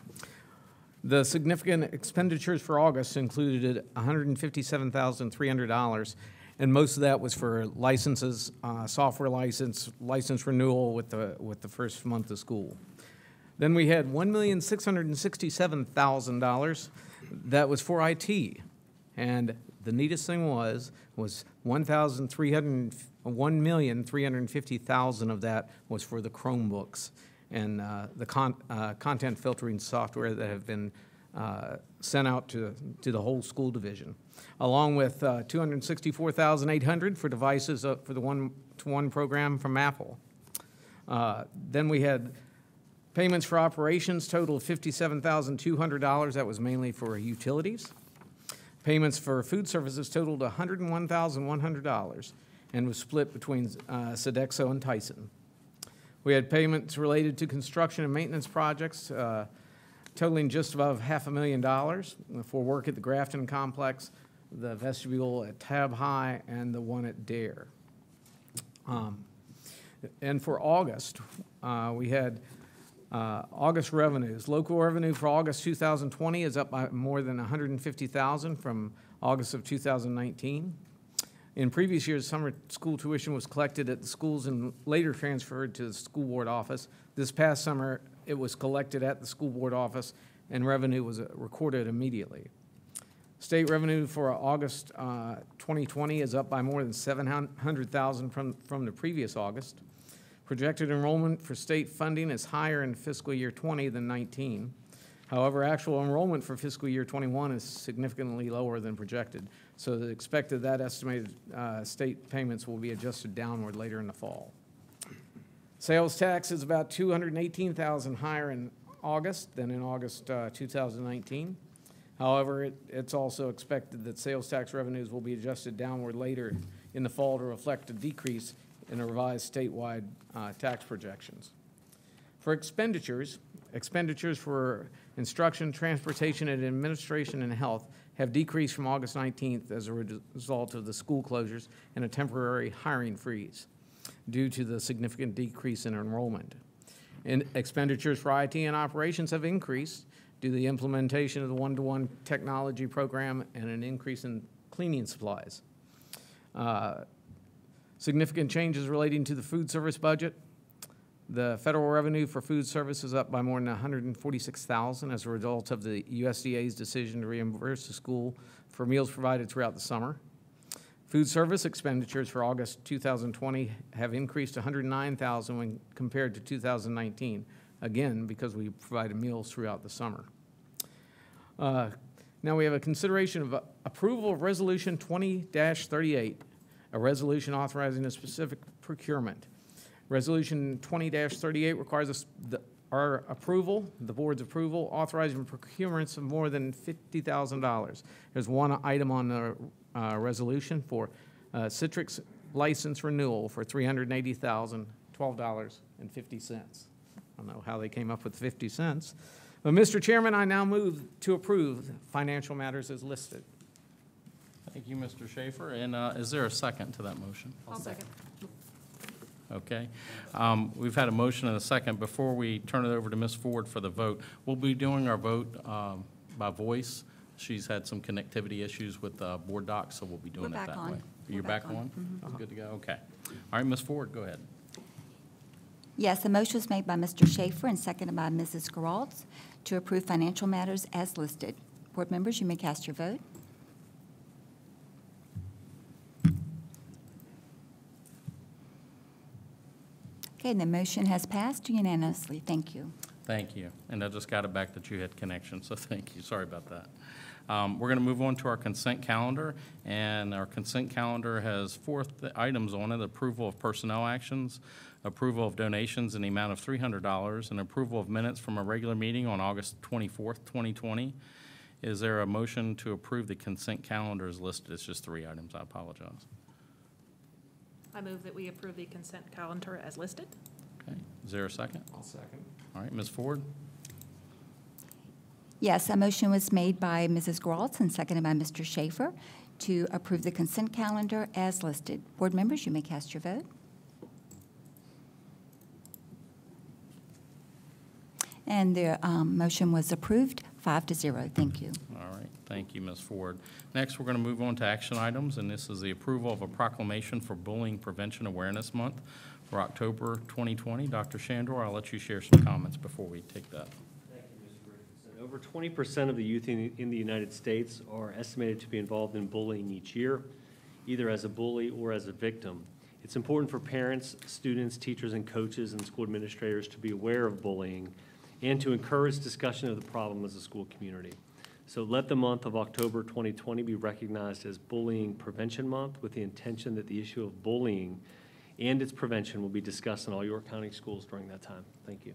The significant expenditures for August included $157,300, and most of that was for licenses, uh, software license, license renewal with the, with the first month of school. Then we had $1,667,000 that was for IT. And the neatest thing was, was 1,300, 1,350,000 of that was for the Chromebooks and uh, the con, uh, content filtering software that have been uh, sent out to, to the whole school division, along with uh, 264,800 for devices uh, for the one-to-one program from Apple. Uh, Then we had payments for operations totaled $57,200. That was mainly for utilities. Payments for food services totaled $101,100 and was split between Sodexo and Tyson. We had payments related to construction and maintenance projects uh, totaling just above half a million dollars for work at the Grafton Complex, the vestibule at Tabb High, and the one at Dare. Um, And for August, uh, we had uh, August revenues. Local revenue for August 2020 is up by more than 150,000 from August of 2019. In previous years, summer school tuition was collected at the schools and later transferred to the school board office. This past summer, it was collected at the school board office and revenue was uh, recorded immediately. State revenue for August uh, 2020 is up by more than 700,000 from, from the previous August. Projected enrollment for state funding is higher in fiscal year 20 than 19. However, actual enrollment for fiscal year 21 is significantly lower than projected, so the expected that estimated uh, state payments will be adjusted downward later in the fall. Sales tax is about 218,000 higher in August than in August uh, 2019. However, it, it's also expected that sales tax revenues will be adjusted downward later in the fall to reflect a decrease in the revised statewide uh, tax projections. For expenditures, expenditures for instruction, transportation, and administration and health have decreased from August 19th as a result of the school closures and a temporary hiring freeze due to the significant decrease in enrollment. And expenditures for IT and operations have increased due to the implementation of the one-to-one technology program and an increase in cleaning supplies. Uh, Significant changes relating to the food service budget. The federal revenue for food service is up by more than 146,000 as a result of the USDA's decision to reimburse the school for meals provided throughout the summer. Food service expenditures for August 2020 have increased 109,000 when compared to 2019, again, because we provided meals throughout the summer. Uh, Now we have a consideration of approval of Resolution 20-38, a resolution authorizing a specific procurement. Resolution 20-38 requires us, the- our approval, the board's approval, authorizing procurements of more than $50,000. There's one item on the uh, resolution for uh, Citrix license renewal for $380,012.50. I don't know how they came up with 50 cents. But, Mr. Chairman, I now move to approve financial matters as listed. Thank you, Mr. Schaefer. And uh, is there a second to that motion? I'll second. Okay? Um, We've had a motion and a second. Before we turn it over to Ms. Ford for the vote, we'll be doing our vote um, by voice. She's had some connectivity issues with uh, board docs, so we'll be doing it We're that back way. on. You're We're back back on. on? Good to go, okay. All right, Ms. Ford, go ahead. Yes, a motion was made by Mr. Schaefer and seconded by Mrs. Geralds to approve financial matters as listed. Board members, you may cast your vote. Okay, the motion has passed unanimously. Thank you. Thank you. And I just got it back that you had connection, so <laughs> thank you. Sorry about that. Um, We're going to move on to our consent calendar, and our consent calendar has four items on it. Approval of personnel actions, approval of donations in the amount of $300, and approval of minutes from a regular meeting on August 24th, 2020. Is there a motion to approve the consent calendar as listed? It's just three items. I apologize. I move that we approve the consent calendar as listed. Okay, is there a second? I'll second. All right, Ms. Ford? Yes, a motion was made by Mrs. Geralds and seconded by Mr. Schaefer to approve the consent calendar as listed. Board members, you may cast your vote. And the um, motion was approved, five to zero. Thank you. All right, thank you, Ms. Ford. Next, we're going to move on to action items, and this is the approval of a proclamation for Bullying Prevention Awareness Month for October 2020. Dr. Shandor, I'll let you share some comments before we take that. Thank you, Mr. Richardson. Over twenty percent of the youth in, in the United States are estimated to be involved in bullying each year, either as a bully or as a victim. It's important for parents, students, teachers, and coaches and school administrators to be aware of bullying and to encourage discussion of the problem as a school community. So let the month of October 2020 be recognized as Bullying Prevention Month with the intention that the issue of bullying and its prevention will be discussed in all York County schools during that time. Thank you.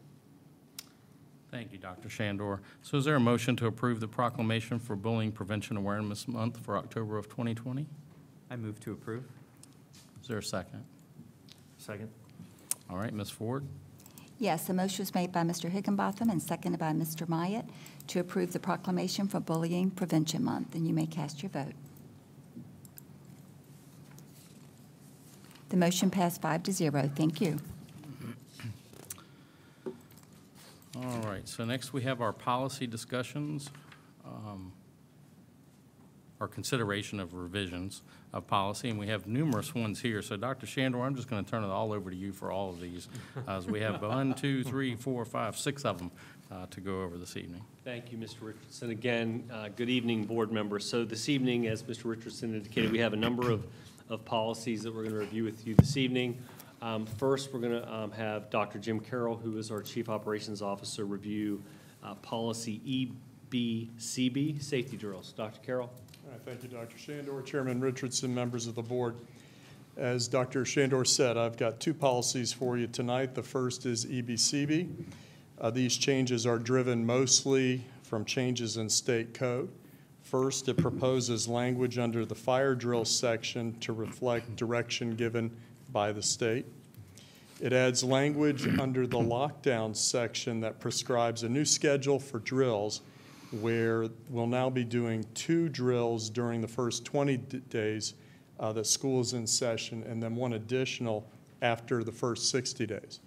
Thank you, Dr. Shandor. So is there a motion to approve the proclamation for Bullying Prevention Awareness Month for October of 2020? I move to approve. Is there a second? Second? All right, Ms. Ford? Yes, a motion was made by Mr. Higginbotham and seconded by Mr. Myatt to approve the proclamation for Bullying Prevention Month, and you may cast your vote. The motion passed five to zero. Thank you. All right, so next we have our policy discussions, um, or consideration of revisions of policy, and we have numerous ones here. So Dr. Shandor, I'm just going to turn it all over to you for all of these, as we have one, two, three, four, five, six of them uh, to go over this evening. Thank you, Mr. Richardson. Again, uh, good evening, board members. So this evening, as Mr. Richardson indicated, we have a number of, of policies that we're going to review with you this evening. Um, First, we're going to have Dr. Jim Carroll, who is our Chief Operations Officer, review uh, policy EBCB, safety drills. Dr. Carroll? All right, Thank you, Dr. Shandor, Chairman Richardson, members of the board. As Dr. Shandor said, I've got two policies for you tonight. The first is E EBCB. Uh, These changes are driven mostly from changes in state code. First, it proposes language under the fire drill section to reflect direction given by the state. It adds language under the lockdown section that prescribes a new schedule for drills where we'll now be doing two drills during the first 20 d- days uh, that school is in session, and then one additional after the first 60 days.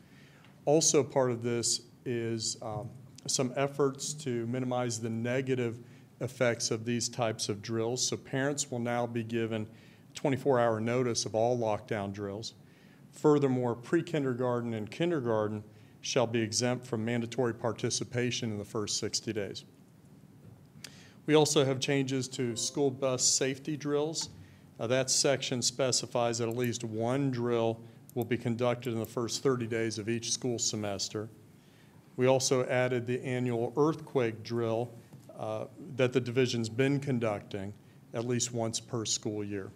Also, part of this is um, some efforts to minimize the negative effects of these types of drills. So parents will now be given 24-hour notice of all lockdown drills. Furthermore, pre-kindergarten and kindergarten shall be exempt from mandatory participation in the first 60 days. We also have changes to school bus safety drills. Uh, That section specifies that at least one drill will be conducted in the first 30 days of each school semester. We also added the annual earthquake drill uh, that the division's been conducting at least once per school year.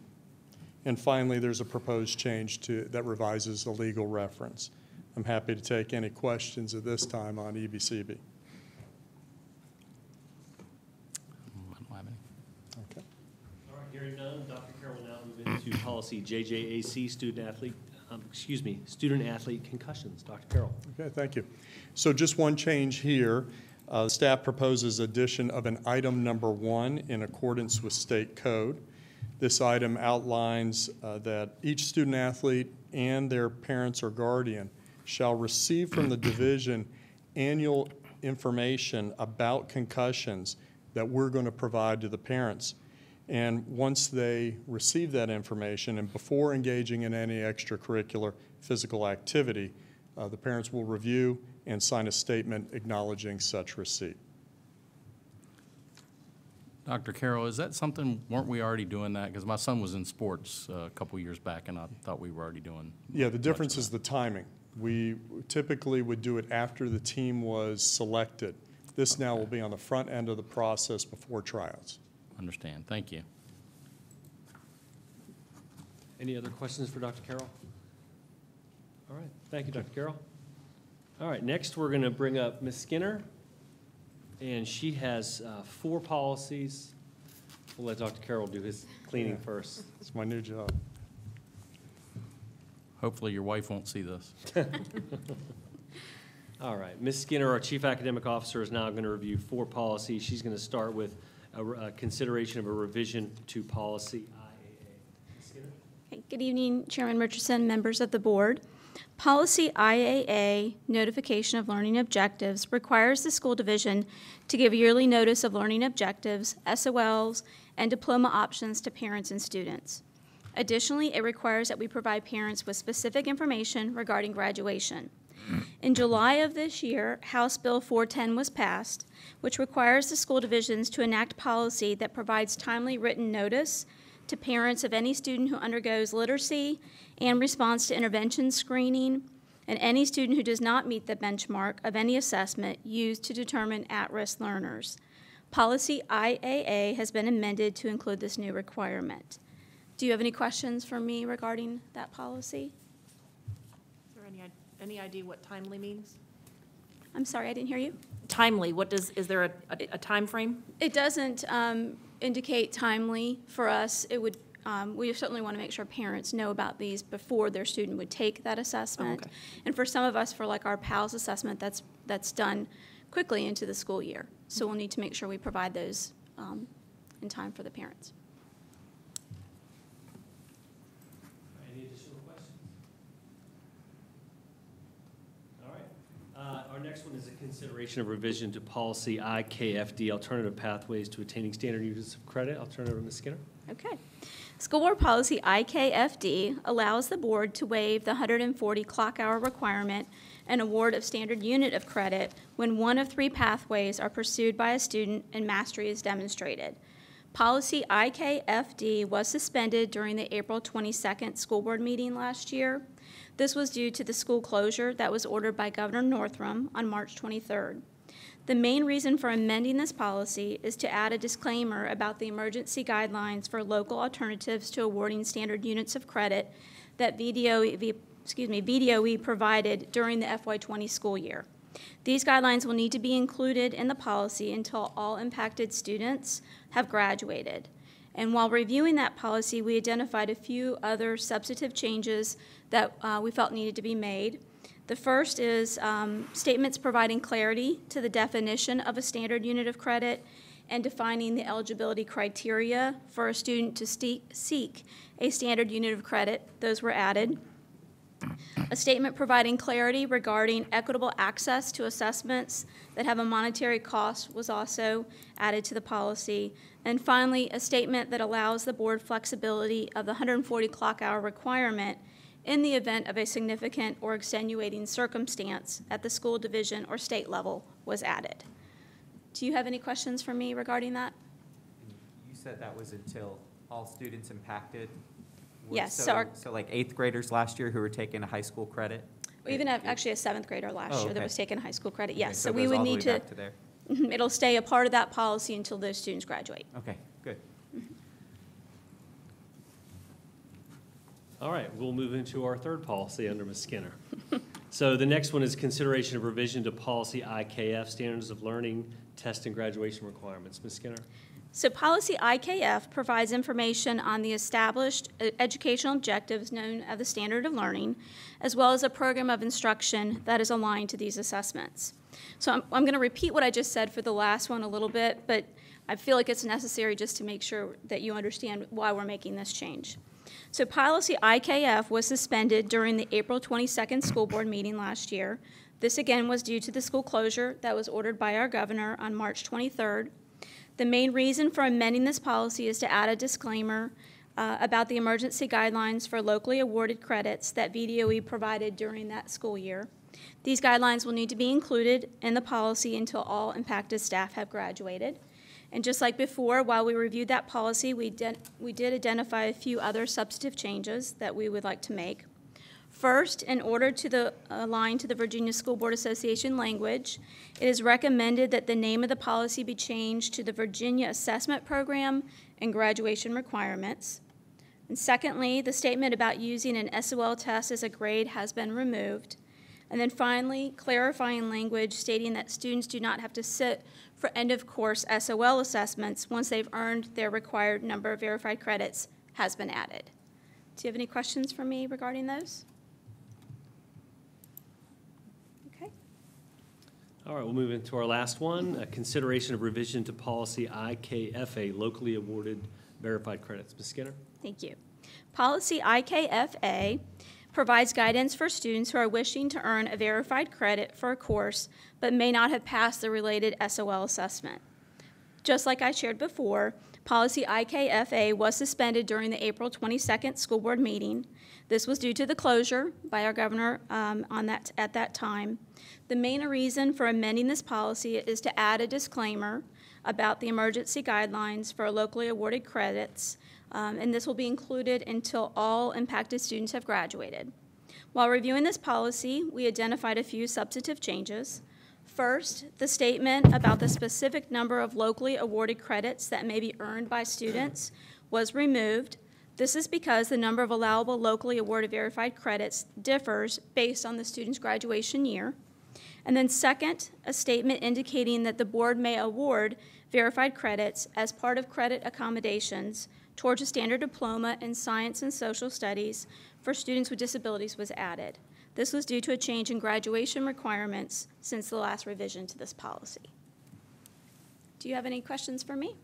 And finally, there's a proposed change to, that revises the legal reference. I'm happy to take any questions at this time on E EBCB. I don't have any. Okay. All right, hearing none, Dr. Carroll will now move into policy JJAC, student athlete, um, excuse me, student athlete concussions. Dr. Carroll? Okay, thank you. So just one change here. Uh, Staff proposes addition of an item number one in accordance with state code. This item outlines uh, that each student athlete and their parents or guardian shall receive from the division annual information about concussions that we're going to provide to the parents. And once they receive that information and before engaging in any extracurricular physical activity, uh, the parents will review and sign a statement acknowledging such receipt. Dr. Carroll, is that something, weren't we already doing that? Because my son was in sports uh, a couple years back, and I thought we were already doing. Yeah, the difference is the timing. We typically would do it after the team was selected. This now will be on the front end of the process before tryouts. Understand, thank you. Any other questions for Dr. Carroll? All right, thank you, Dr. Carroll. All right, next, we're going to bring up Ms. Skinner, and she has uh, four policies. We'll let Dr. Carroll do his cleaning first. It's my new job. Hopefully your wife won't see this. <laughs> <laughs> All right, Ms. Skinner, our Chief Academic Officer, is now going to review four policies. She's going to start with a a consideration of a revision to policy Good evening, Chairman Richardson, members of the board. Policy IAA, Notification of Learning Objectives, requires the school division to give yearly notice of learning objectives, SOLs, and diploma options to parents and students. Additionally, it requires that we provide parents with specific information regarding graduation. In July of this year, House Bill 410 was passed, which requires the school divisions to enact policy that provides timely written notice to parents of any student who undergoes literacy and response to intervention screening, and any student who does not meet the benchmark of any assessment used to determine at-risk learners. Policy IAA has been amended to include this new requirement. Do you have any questions for me regarding that policy? Any, idea what timely means? I'm sorry, I didn't hear you. Timely, what does, is there a, a, a timeframe? It doesn't um, indicate timely for us. It would, um, we certainly want to make sure parents know about these before their student would take that assessment. okay. And for some of us, for like our PALS assessment, that's, that's done quickly into the school year. So we'll need to make sure we provide those um, in time for the parents. Any additional questions? All right. Uh, Our next one is a consideration of revision to policy IKFD, Alternative Pathways to Attaining Standard Units of Credit. I'll turn it over to Ms. Skinner. Okay. School Board Policy IKFD allows the board to waive the 140 clock hour requirement and award of standard unit of credit when one of three pathways are pursued by a student and mastery is demonstrated. Policy IKFD was suspended during the April 22nd school board meeting last year. This was due to the school closure that was ordered by Governor Northam on March 23rd. The main reason for amending this policy is to add a disclaimer about the emergency guidelines for local alternatives to awarding standard units of credit that VDOE, excuse me, VDOE provided during the FY20 school year. These guidelines will need to be included in the policy until all impacted students have graduated. And while reviewing that policy, we identified a few other substantive changes that uh, we felt needed to be made. The first is um, statements providing clarity to the definition of a standard unit of credit and defining the eligibility criteria for a student to seek a standard unit of credit. Those were added. A statement providing clarity regarding equitable access to assessments that have a monetary cost was also added to the policy. And finally, a statement that allows the board flexibility of the 140 clock hour requirement in the event of a significant or extenuating circumstance at the school division or state level was added. Do you have any questions for me regarding that? You said that was until all students impacted? Were- Yes, so So, our- so like eighth graders last year who were taking a high school credit? We even have actually a seventh grader last Oh, year that okay. was taking high school credit, Okay, yes. so So it we goes would all the need way to. back to there. Mhm, <laughs> It'll stay a part of that policy until those students graduate. Okay, good. All right, we'll move into our third policy under Ms. Skinner. <laughs> So the next one is consideration of revision to policy IKF, Standards of Learning, Test and Graduation Requirements. Ms. Skinner? So policy IKF provides information on the established uh, educational objectives known as the standard of learning, as well as a program of instruction that is aligned to these assessments. So I'm, I'm going to repeat what I just said for the last one a little bit, but I feel like it's necessary just to make sure that you understand why we're making this change. So policy IKF was suspended during the April 22nd school board meeting last year. This again was due to the school closure that was ordered by our governor on March 23rd. The main reason for amending this policy is to add a disclaimer uh, about the emergency guidelines for locally awarded credits that VDOE provided during that school year. These guidelines will need to be included in the policy until all impacted staff have graduated. And just like before, while we reviewed that policy, we did, we did identify a few other substantive changes that we would like to make. First, in order to the, align to the Virginia School Board Association language, it is recommended that the name of the policy be changed to the Virginia Assessment Program and Graduation Requirements. And secondly, the statement about using an SOL test as a grade has been removed. And then finally, clarifying language stating that students do not have to sit for end-of-course SOL assessments once they've earned their required number of verified credits has been added. Do you have any questions for me regarding those? Okay. All right, we'll move into our last one, a consideration of revision to policy IKFA, locally awarded verified credits. Ms. Skinner? Thank you. Policy IKFA provides guidance for students who are wishing to earn a verified credit for a course but may not have passed the related SOL assessment. Just like I shared before, policy IKFA was suspended during the April 22nd school board meeting. This was due to the closure by our governor um, on that, at that time. The main reason for amending this policy is to add a disclaimer about the emergency guidelines for locally awarded credits um, and this will be included until all impacted students have graduated. While reviewing this policy, we identified a few substantive changes. First, the statement about the specific number of locally awarded credits that may be earned by students was removed. This is because the number of allowable locally awarded verified credits differs based on the student's graduation year. And then second, a statement indicating that the board may award verified credits as part of credit accommodations towards a standard diploma in science and social studies for students with disabilities was added. This was due to a change in graduation requirements since the last revision to this policy. Do you have any questions for me?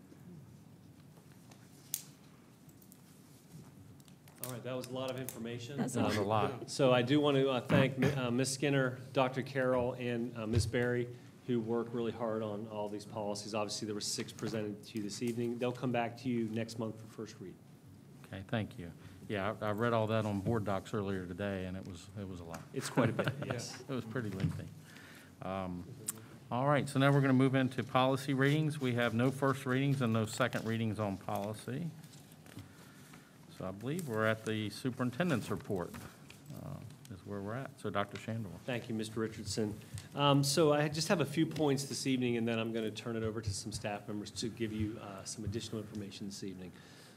All right, that was a lot of information. That's a That was a lot. So I do want to uh, thank uh, Ms. Skinner, Dr. Carroll, and uh, Ms. Berry, who worked really hard on all these policies. Obviously, there were six presented to you this evening. They'll come back to you next month for first read. Okay, thank you. Yeah, I I read all that on board docs earlier today, and it was, it was a lot. It's quite a bit, <laughs> yes. It was pretty lengthy. Um, All right, so now we're going to move into policy readings. We have no first readings and no second readings on policy. So I believe we're at the superintendent's report, uh, is where we're at. So Dr. Shandor. Thank you, Mr. Richardson. Um, So I just have a few points this evening, and then I'm going to turn it over to some staff members to give you uh, some additional information this evening.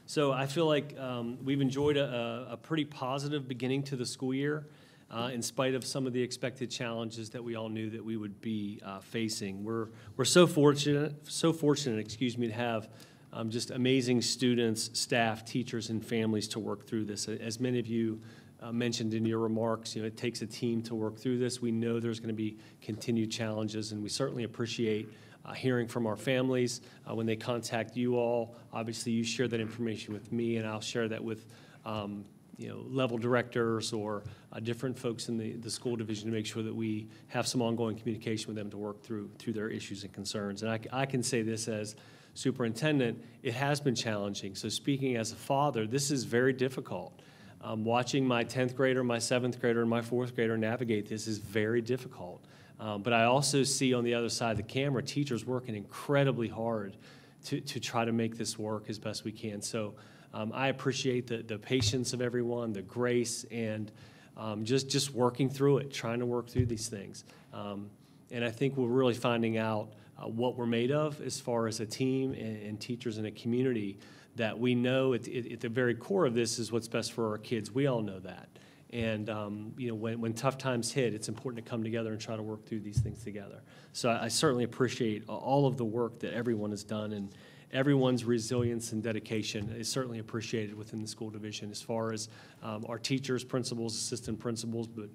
So I feel like um, we've enjoyed a, a pretty positive beginning to the school year, uh, in spite of some of the expected challenges that we all knew that we would be uh, facing. We're, we're so fortunate, so fortunate, excuse me, to have um, just amazing students, staff, teachers, and families to work through this. As many of you uh, mentioned in your remarks, you know, it takes a team to work through this. We know there's going to be continued challenges, and we certainly appreciate uh, hearing from our families uh, when they contact you all. Obviously, you share that information with me, and I'll share that with um, you know, level directors or uh, different folks in the, the school division to make sure that we have some ongoing communication with them to work through through their issues and concerns. And I can say this as superintendent, it has been challenging. So speaking as a father, this is very difficult. Um, watching my 10th grader, my 7th grader, and my 4th grader navigate this is very difficult. Um, but I also see on the other side of the camera teachers working incredibly hard to, to try to make this work as best we can. So um, I appreciate the, the patience of everyone, the grace, and um, just, just working through it, trying to work through these things. Um, and I think we're really finding out uh, what we're made of as far as a team and, and teachers and a community that we know at, at, the very core of this is what's best for our kids. We all know that. And, um, you know, when, when tough times hit, it's important to come together and try to work through these things together. So I, I certainly appreciate all of the work that everyone has done and everyone's resilience and dedication is certainly appreciated within the school division as far as um, our teachers, principals, assistant principals, but,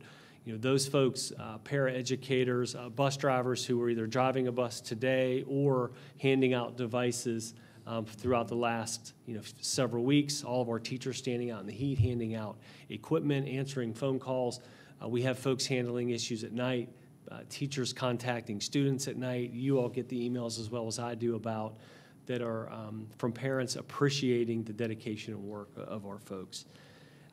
you know, those folks, uh, paraeducators, uh, bus drivers who are either driving a bus today or handing out devices um, throughout the last, you know, several weeks. All of our teachers standing out in the heat, handing out equipment, answering phone calls. Uh, we have folks handling issues at night, uh, teachers contacting students at night. You all get the emails as well as I do about that are um, from parents appreciating the dedication and work of our folks.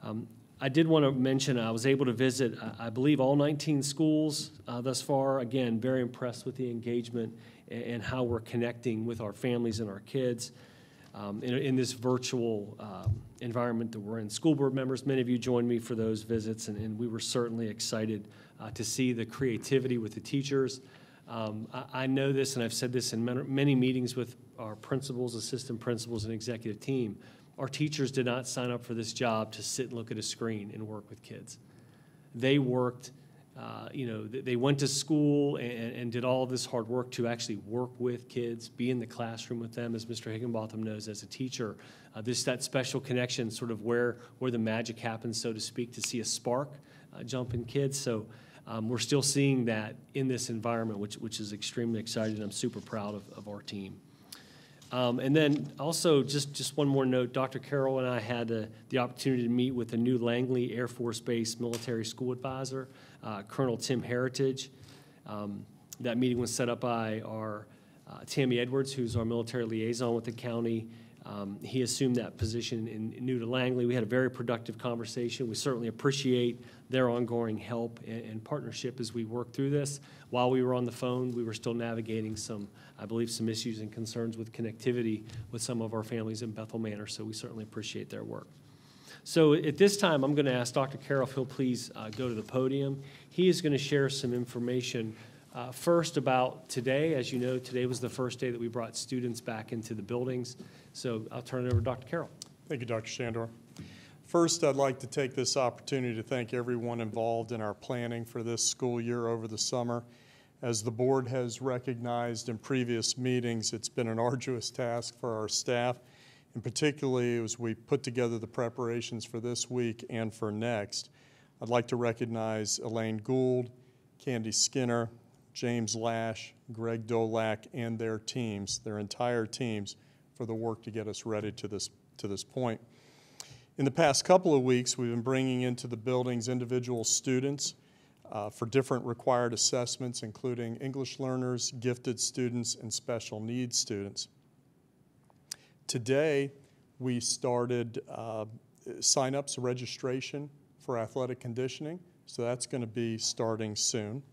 Um, I did want to mention, I was able to visit, I- believe, all 19 schools uh, thus far. Again, very impressed with the engagement and how we're connecting with our families and our kids um, in in this virtual um, environment that we're in. School board members, many of you joined me for those visits, and- and we were certainly excited uh, to see the creativity with the teachers. Um, I I know this, and I've said this in many meetings with our principals, assistant principals, and executive team. Our teachers did not sign up for this job to sit and look at a screen and work with kids. They worked, uh, you know, they went to school and, and did all this hard work to actually work with kids, be in the classroom with them, as Mr. Higginbotham knows as a teacher. Uh, this that special connection, sort of where where the magic happens, so to speak, to see a spark uh, jump in kids. So. Um, we're still seeing that in this environment, which, which is extremely exciting. I'm super proud of, of our team. Um, and then also, just, just one more note, Dr. Carroll and I had the opportunity to meet with the new Langley Air Force Base Military School Advisor, uh, Colonel Tim Heritage. Um, that meeting was set up by our uh, Tammy Edwards, who's our military liaison with the county. Um, he assumed that position in, in new to Langley. We had a very productive conversation. We certainly appreciate their ongoing help and, and partnership as we work through this. While we were on the phone, we were still navigating some, I believe, some issues and concerns with connectivity with some of our families in Bethel Manor, so we certainly appreciate their work. So at this time, I'm going to ask Dr. Carroll if he'll please uh, go to the podium. He is going to share some information uh, first about today. As you know, today was the first day that we brought students back into the buildings. So I'll turn it over to Dr. Carroll. Thank you, Dr. Shandor. First, I'd like to take this opportunity to thank everyone involved in our planning for this school year over the summer. As the board has recognized in previous meetings, it's been an arduous task for our staff, and particularly as we put together the preparations for this week and for next. I'd like to recognize Elaine Gould, Candy Skinner, James Lash, Greg Dolak, and their teams, their entire teams, for the work to get us ready to this, to this point. In the past couple of weeks, we've been bringing into the buildings individual students uh, for different required assessments, including English learners, gifted students, and special needs students. Today, we started uh, sign-ups registration for athletic conditioning, so that's going to be starting soon.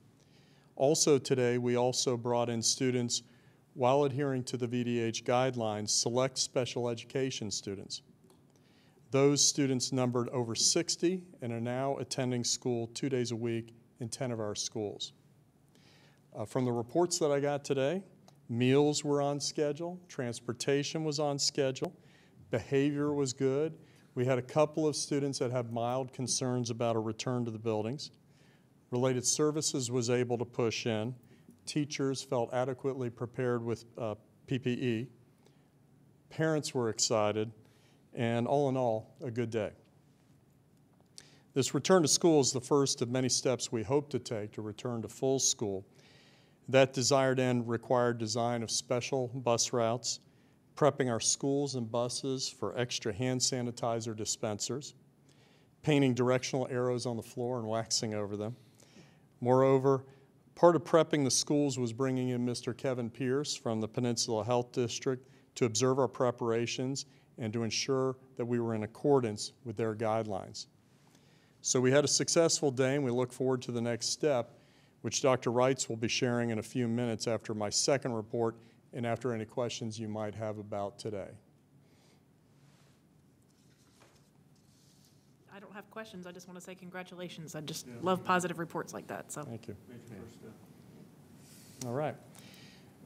Also today, we also brought in students, while adhering to the VDH guidelines, select special education students. Those students numbered over 60 and are now attending school two days a week in 10 of our schools. Uh, from the reports that I got today, meals were on schedule, transportation was on schedule, behavior was good. We had a couple of students that had mild concerns about a return to the buildings. Related Services was able to push in. Teachers felt adequately prepared with uh, PPE. Parents were excited, and all in all, a good day. This return to school is the first of many steps we hope to take to return to full school. That desired end required design of special bus routes, prepping our schools and buses for extra hand sanitizer dispensers, painting directional arrows on the floor and waxing over them. Moreover, part of prepping the schools was bringing in Mr. Kevin Pierce from the Peninsula Health District to observe our preparations and to ensure that we were in accordance with their guidelines. So we had a successful day and we look forward to the next step, which Dr. Wrights will be sharing in a few minutes after my second report and after any questions you might have about today. I don't have questions, I just want to say congratulations. I just love positive reports like that, so. Thank you. All right.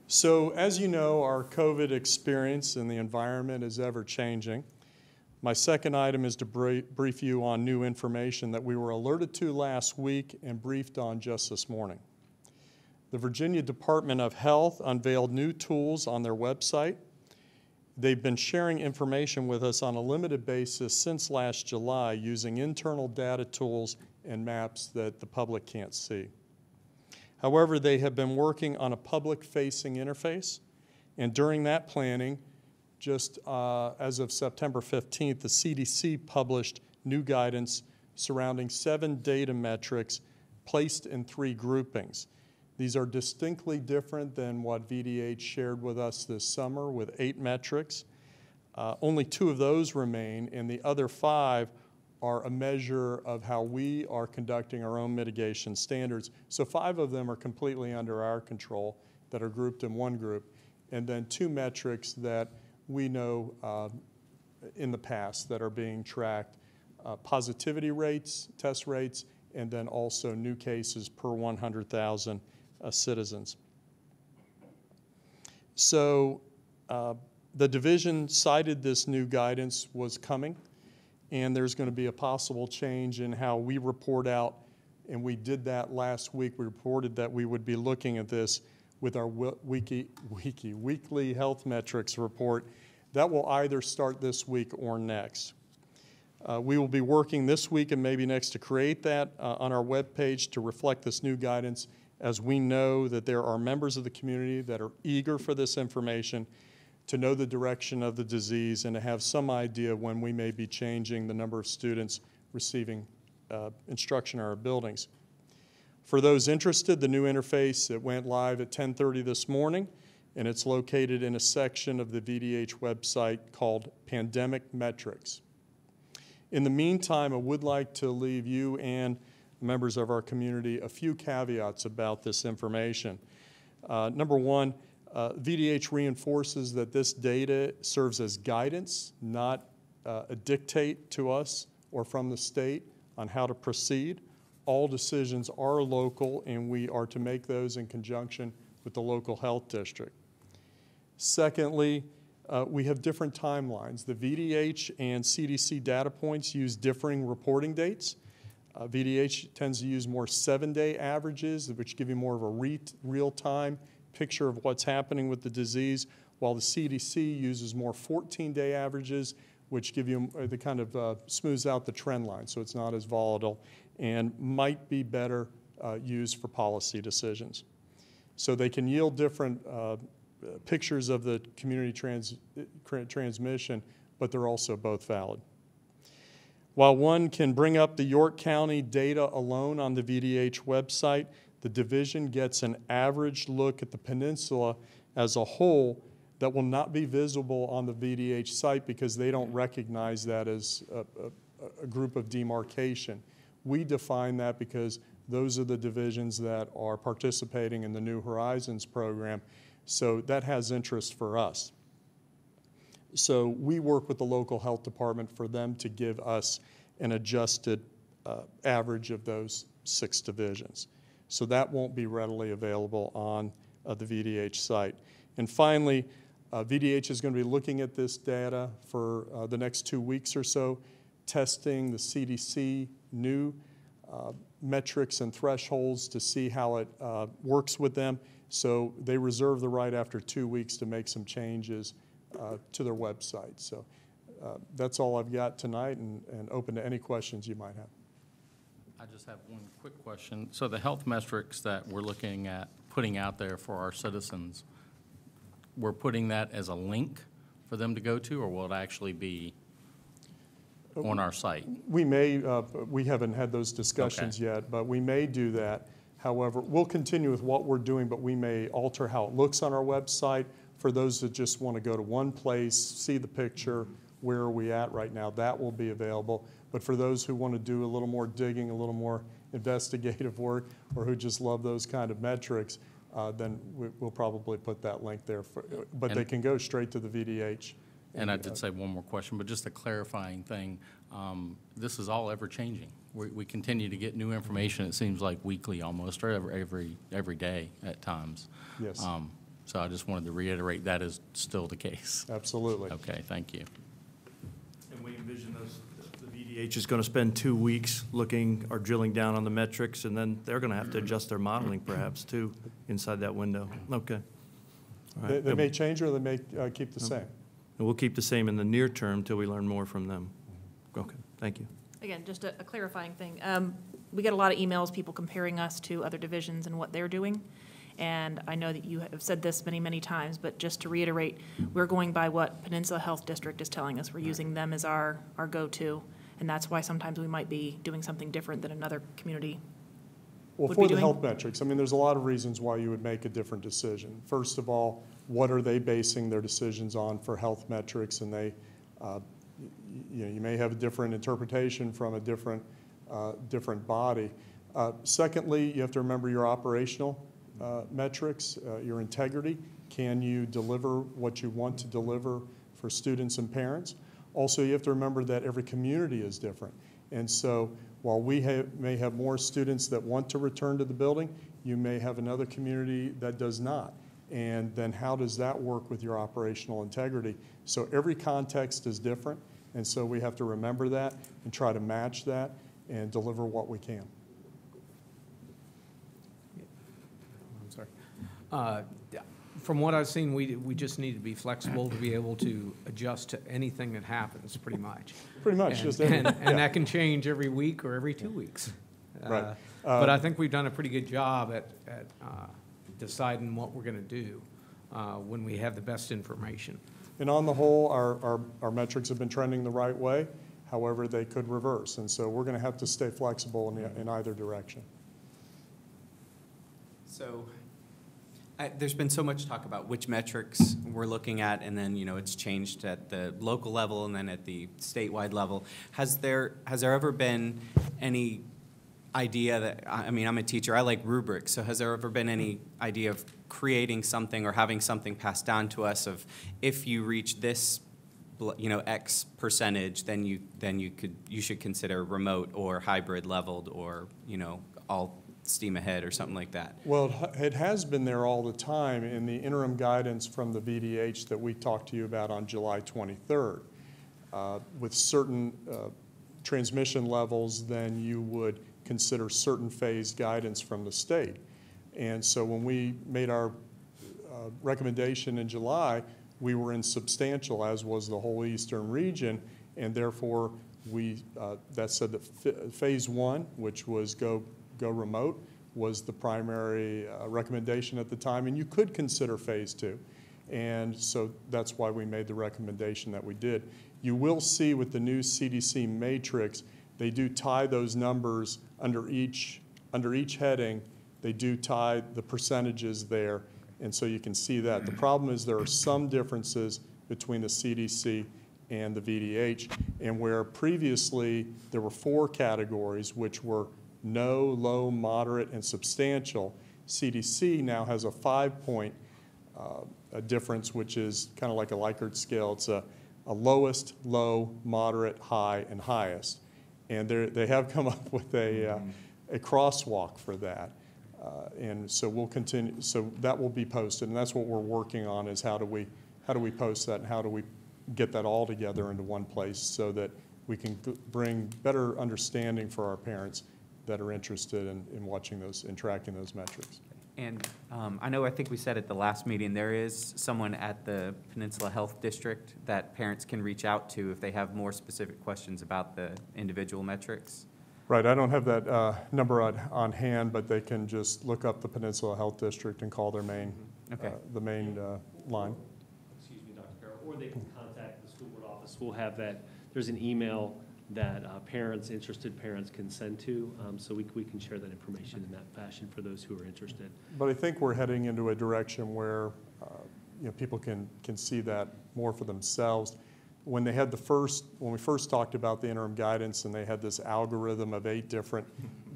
So as you know, our COVID experience in the environment is ever changing. My second item is to brief you on new information that we were alerted to last week and briefed on just this morning. The Virginia Department of Health unveiled new tools on their website. They've been sharing information with us on a limited basis since last July using internal data tools and maps that the public can't see. However, they have been working on a public-facing interface, and during that planning, just uh, as of September 15th, the CDC published new guidance surrounding seven data metrics placed in three groupings. These are distinctly different than what VDH shared with us this summer with eight metrics. Uh, Only two of those remain, and the other five are a measure of how we are conducting our own mitigation standards. So five of them are completely under our control that are grouped in one group, and then two metrics that we know uh, in the past that are being tracked, uh, positivity rates, test rates, and then also new cases per 100,000 uh, citizens. So uh, the division cited this new guidance was coming, and there's going to be a possible change in how we report out, and we did that last week. We reported that we would be looking at this with our wi- wiki, wiki, weekly health metrics report. That will either start this week or next. Uh, We will be working this week and maybe next to create that uh, on our webpage to reflect this new guidance, as we know that there are members of the community that are eager for this information, to know the direction of the disease, and to have some idea when we may be changing the number of students receiving uh, instruction in our buildings. For those interested, the new interface, it went live at 10:30 this morning, and it's located in a section of the VDH website called Pandemic Metrics. In the meantime, I would like to leave you and members of our community a few caveats about this information. Uh, Number one, uh, VDH reinforces that this data serves as guidance, not uh, a dictate to us or from the state on how to proceed. All decisions are local, and we are to make those in conjunction with the local health district. Secondly, uh, we have different timelines. The VDH and CDC data points use differing reporting dates. Uh, VDH tends to use more seven-day averages, which give you more of a re- real-time picture of what's happening with the disease, while the CDC uses more 14-day averages, which give you uh, the kind of uh, smooths out the trend line, so it's not as volatile and might be better uh, used for policy decisions. So they can yield different uh, pictures of the community trans, uh, transmission, but they're also both valid. While one can bring up the York County data alone on the VDH website, the division gets an average look at the peninsula as a whole that will not be visible on the VDH site because they don't recognize that as a, a, a group of demarcation. We define that because those are the divisions that are participating in the New Horizons program. So that has interest for us. So we work with the local health department for them to give us an adjusted uh, average of those six divisions. So that won't be readily available on uh, the VDH site. And finally, uh, VDH is going to be looking at this data for uh, the next two weeks or so, testing the CDC new uh, metrics and thresholds to see how it uh, works with them. So they reserve the right after two weeks to make some changes uh, to their website. So uh, that's all I've got tonight and, and open to any questions you might have. I just have one quick question. So the health metrics that we're looking at putting out there for our citizens, we're putting that as a link for them to go to, or will it actually be on our site? We may, uh, we haven't had those discussions yet, but we may do that. However, we'll continue with what we're doing, but we may alter how it looks on our website. For those that just want to go to one place, see the picture, where are we at right now, that will be available. But for those who want to do a little more digging, a little more <laughs> investigative work, or who just love those kind of metrics, uh, then we- we'll probably put that link there. for- But they can go straight to the VDH. And I did say one more question, but just a clarifying thing. Um, This is all ever-changing. We, we continue to get new information, it seems like weekly almost, or every, every, every day at times. Yes. Um, So I just wanted to reiterate that is still the case. Absolutely. Okay, thank you. And we envision those, the VDH is going to spend two weeks looking or drilling down on the metrics, and then they're going to have to adjust their modeling perhaps too, inside that window. Okay. All They right. they may change or they may uh, keep the same. And we'll keep the same in the near term till we learn more from them. Okay, thank you. Again, just a a clarifying thing. Um, we get a lot of emails, people comparing us to other divisions and what they're doing. And I know that you have said this many, many times, but just to reiterate, we're going by what Peninsula Health District is telling us. We're using them as our, our go-to. And that's why sometimes we might be doing something different than another community. Well, would for be the doing? health metrics, I mean, there's a lot of reasons why you would make a different decision. First of all, what are they basing their decisions on for health metrics? And they, uh, you know, you may have a different interpretation from a different, uh, different body. Uh, Secondly, you have to remember your operational uh, metrics, uh, your integrity. Can you deliver what you want to deliver for students and parents? Also, you have to remember that every community is different. And so while we have, may have more students that want to return to the building, you may have another community that does not. And then how does that work with your operational integrity? So every context is different, and so we have to remember that and try to match that and deliver what we can. I'm sorry. Uh, From what I've seen, we, we just need to be flexible to be able to adjust to anything that happens, pretty much. Pretty much, And- just And, yeah. and that can change every week or every two weeks. Right. Uh, But Uh, I think we've done a pretty good job at, at uh, deciding what we're going to do uh, when we have the best information. And on the whole, our, our, our metrics have been trending the right way. However, they could reverse, and so we're going to have to stay flexible in, the- in either direction. So, I, there's been so much talk about which metrics we're looking at, and then, you know, it's changed at the local level and then at the statewide level. Has there, has there ever been any idea that, I mean, I'm a teacher, I like rubrics, so has there ever been any idea of creating something or having something passed down to us of if you reach this, you know, X percentage, then you, then you could, you should consider remote or hybrid leveled or, you know, all steam ahead or something like that? Well, it it has been there all the time in the interim guidance from the VDH that we talked to you about on July 23rd. Uh, With certain uh, transmission levels, then you would consider certain phase guidance from the state. And so when we made our uh, recommendation in July, we were in substantial, as was the whole eastern region, and therefore, we, uh, that said that ph- phase one, which was go, go remote, was the primary uh, recommendation at the time, and you could consider phase two. And so that's why we made the recommendation that we did. You will see with the new CDC matrix, they do tie those numbers under each, under each heading, they do tie the percentages there, and so you can see that. The problem is there are some differences between the CDC and the VDH, and where previously there were four categories, which were no, low, moderate, and substantial, CDC now has a five-point uh, a difference, which is kind of like a Likert scale. It's a, a lowest, low, moderate, high, and highest. And they're, have come <laughs> up with a, uh, a crosswalk for that. Uh, And so we'll continue, so that will be posted, and that's what we're working on, is how do we, how do we post that, and how do we get that all together into one place so that we can bring better understanding for our parents that are interested in, in watching those, and tracking those metrics. And um, I know, I think we said at the last meeting, there is someone at the Peninsula Health District that parents can reach out to if they have more specific questions about the individual metrics. Right, I don't have that uh, number on, on hand, but they can just look up the Peninsula Health District and call their main, Okay. uh, the main uh, line. excuse me, Dr. Carroll, or they can contact the school board office. We'll have that, there's an email that uh, parents, interested parents can send to, um, so we, we can share that information in that fashion for those who are interested. But I think we're heading into a direction where, uh, you know, people can, can see that more for themselves. When they had the first, when we first talked about the interim guidance, and they had this algorithm of eight different,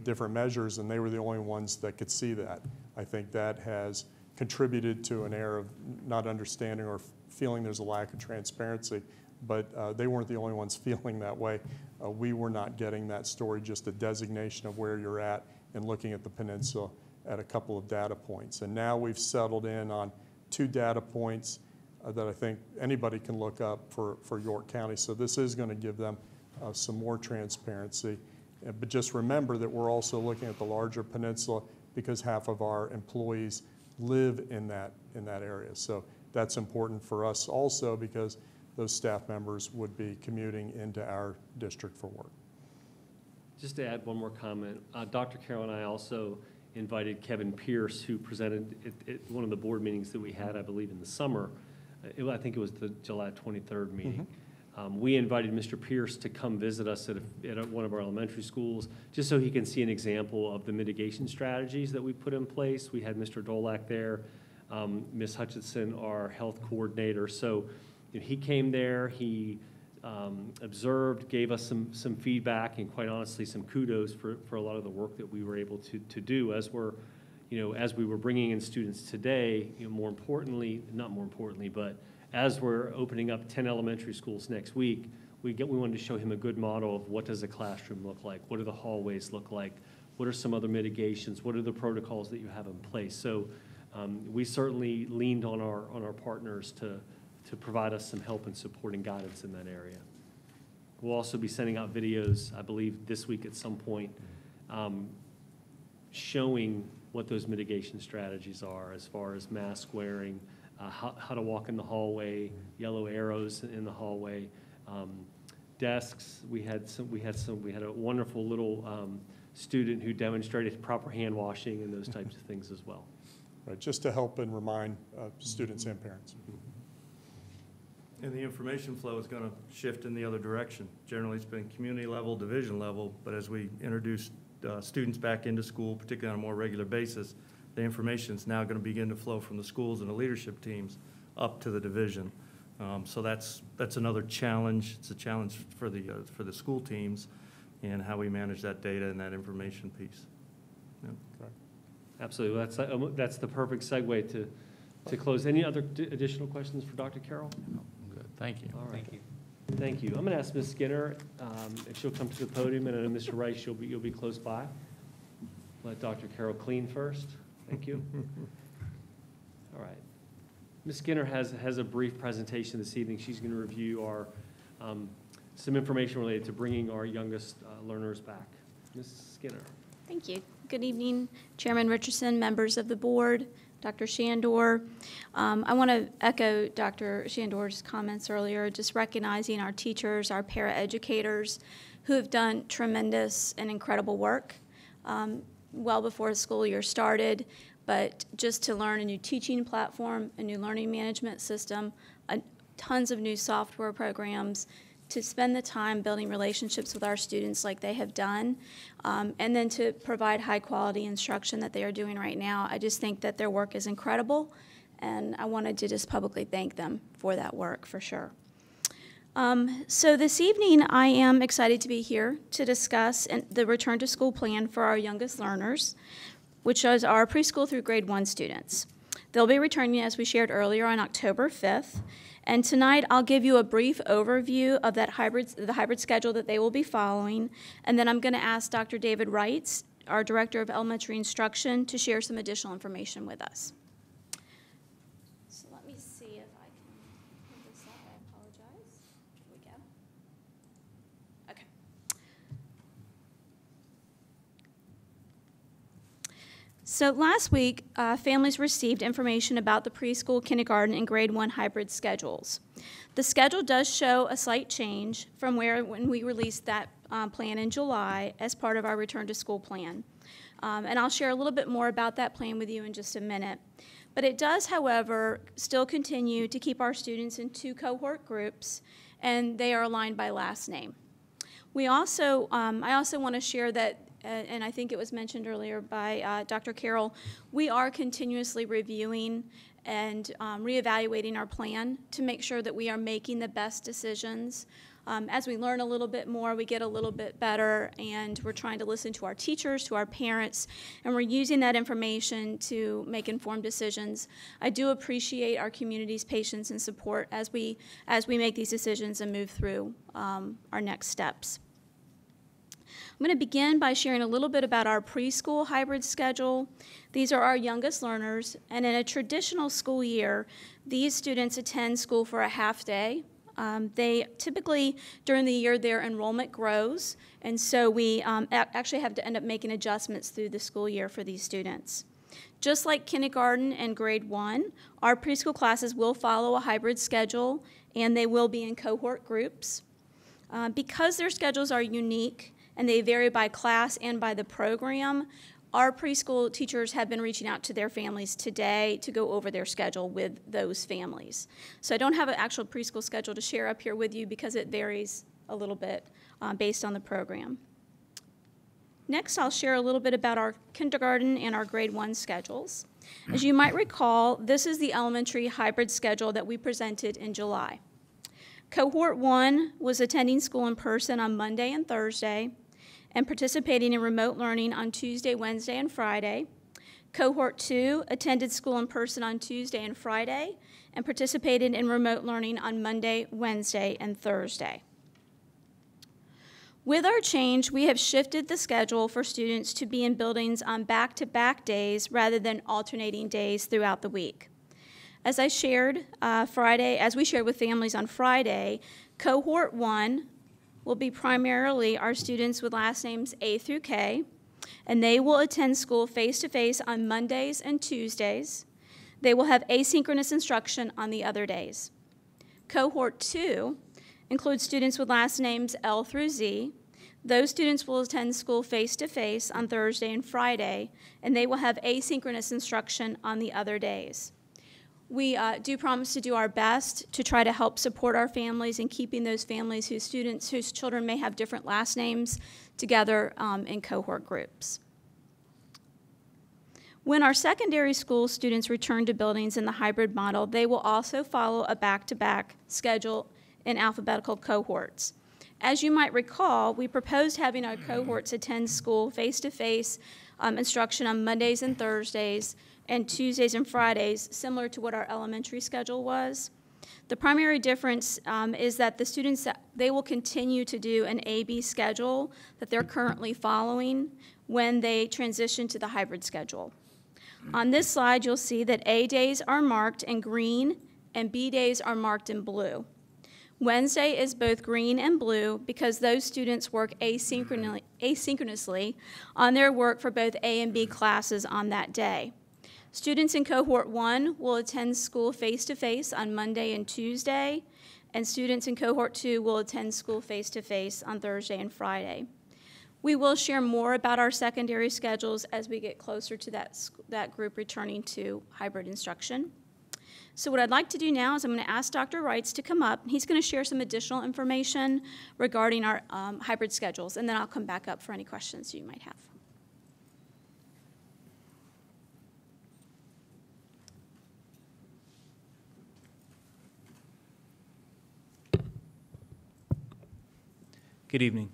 different measures, and they were the only ones that could see that. I think that has contributed to an air of not understanding or feeling there's a lack of transparency. But uh, they weren't the only ones <laughs> feeling that way. Uh, We were not getting that story, just a designation of where you're at and looking at the peninsula at a couple of data points. And now we've settled in on two data points uh, that I think anybody can look up for, for York County. So this is going to give them uh, some more transparency. Uh, But just remember that we're also looking at the larger peninsula because half of our employees live in that, in that area. So that's important for us also because those staff members would be commuting into our district for work. Just to add one more comment, uh, Dr. Carroll and I also invited Kevin Pierce, who presented at, at one of the board meetings that we had, I believe, in the summer. It- I think it was the July 23rd meeting. Um, We invited Mr. Pierce to come visit us at, a- at a- one of our elementary schools, just so he can see an example of the mitigation strategies that we put in place. We had Mr. Dolak there, um, Ms. Hutchinson, our health coordinator. So he came there, he um, observed, gave us some, some feedback, and quite honestly, some kudos for, for a lot of the work that we were able to, to do as we're, you know, as we were bringing in students today, you know, more importantly, not more importantly, but as we're opening up 10 elementary schools next week, we get, we wanted to show him a good model of what does a classroom look like? What do the hallways look like? What are some other mitigations? What are the protocols that you have in place? So um, we certainly leaned on our, on our partners to, to provide us some help and support and guidance in that area. We'll also be sending out videos, I believe, this week at some point, um, showing what those mitigation strategies are as far as mask wearing, uh, how, how to walk in the hallway, yellow arrows in the hallway, um, desks. We had some, we had some, we had a wonderful little um, student who demonstrated proper hand washing and those types of things as well. Right, just to help and remind uh, students and parents. And the information flow is going to shift in the other direction. Generally, it's been community level, division level, but as we introduce uh, students back into school, particularly on a more regular basis, the information is now going to begin to flow from the schools and the leadership teams up to the division. Um, So that's, that's another challenge. It's a challenge for the, uh, for the school teams and how we manage that data and that information piece. Yeah. Absolutely. That's, uh, that's the perfect segue to, to close. Any other d- additional questions for Dr. Carroll? Good, thank you. All right. Thank you. Thank you. I'm going to ask Ms. Skinner um, if she'll come to the podium, and I know Mr. Rice, you'll be, you'll be close by. Let Dr. Carroll clean first. Thank you. <laughs> All right. Ms. Skinner has, has a brief presentation this evening. She's going to review our, um, some information related to bringing our youngest uh, learners back. Ms. Skinner. Thank you. Good evening, Chairman Richardson, members of the board, Dr. Shandor. Um, I want to echo Dr. Shandor's comments earlier, just recognizing our teachers, our paraeducators, who have done tremendous and incredible work um, well before the school year started. But just to learn a new teaching platform, a new learning management system, a, tons of new software programs, to spend the time building relationships with our students like they have done, um, and then to provide high quality instruction that they are doing right now. I just think that their work is incredible, and I wanted to just publicly thank them for that work for sure. Um, so this evening, I am excited to be here to discuss the return to school plan for our youngest learners, which is our preschool through grade one students. They'll be returning, as we shared earlier, on October 5th. And tonight, I'll give you a brief overview of that hybrid, the hybrid schedule that they will be following. And then I'm going to ask Dr. David Wrights, our Director of Elementary Instruction, to share some additional information with us. So let me see if I can pull this up. I apologize. Here we go. Okay. So last week, uh, families received information about the preschool, kindergarten, and grade one hybrid schedules. The schedule does show a slight change from where when we released that um, plan in July as part of our return to school plan. Um, and I'll share a little bit more about that plan with you in just a minute. But it does, however, still continue to keep our students in two cohort groups, and they are aligned by last name. We also, um, I also want to share that, and I think it was mentioned earlier by uh, Dr. Carroll, we are continuously reviewing and um, reevaluating our plan to make sure that we are making the best decisions. Um, as we learn a little bit more, we get a little bit better, and we're trying to listen to our teachers, to our parents, and we're using that information to make informed decisions. I do appreciate our community's patience and support as we as we make these decisions and move through um, our next steps. I'm going to begin by sharing a little bit about our preschool hybrid schedule. These are our youngest learners, and in a traditional school year, these students attend school for a half day. Um, they typically, during the year, their enrollment grows, and so we um, actually have to end up making adjustments through the school year for these students. Just like kindergarten and grade one, our preschool classes will follow a hybrid schedule, and they will be in cohort groups. Uh, because their schedules are unique, and they vary by class and by the program. Our preschool teachers have been reaching out to their families today to go over their schedule with those families. So I don't have an actual preschool schedule to share up here with you because it varies a little bit uh, based on the program. Next, I'll share a little bit about our kindergarten and our grade one schedules. As you might recall, this is the elementary hybrid schedule that we presented in July. Cohort one was attending school in person on Monday and Thursday and participating in remote learning on Tuesday, Wednesday, and Friday. Cohort two attended school in person on Tuesday and Friday and participated in remote learning on Monday, Wednesday, and Thursday. With our change, we have shifted the schedule for students to be in buildings on back to back days rather than alternating days throughout the week. As I shared uh, Friday, as we shared with families on Friday, cohort one will be primarily our students with last names A through K, and they will attend school face to face on Mondays and Tuesdays. They will have asynchronous instruction on the other days. Cohort two includes students with last names L through Z. Those students will attend school face to face on Thursday and Friday, and they will have asynchronous instruction on the other days. We uh, do promise to do our best to try to help support our families in keeping those families whose students, whose children may have different last names, together um, in cohort groups. When our secondary school students return to buildings in the hybrid model, they will also follow a back to back schedule in alphabetical cohorts. As you might recall, we proposed having our cohorts attend school face to face instruction on Mondays and Thursdays and Tuesdays and Fridays, similar to what our elementary schedule was. The primary difference um, is that the students, they will continue to do an A-B schedule that they're currently following when they transition to the hybrid schedule. On this slide, you'll see that A days are marked in green and B days are marked in blue. Wednesday is both green and blue because those students work asynchronously, asynchronously on their work for both A and B classes on that day. Students in cohort one will attend school face to face on Monday and Tuesday, and students in cohort two will attend school face to face on Thursday and Friday. We will share more about our secondary schedules as we get closer to that, that group returning to hybrid instruction. So what I'd like to do now is I'm going to ask Dr. Wrights to come up. He's going to share some additional information regarding our um, hybrid schedules, and then I'll come back up for any questions you might have. Good evening.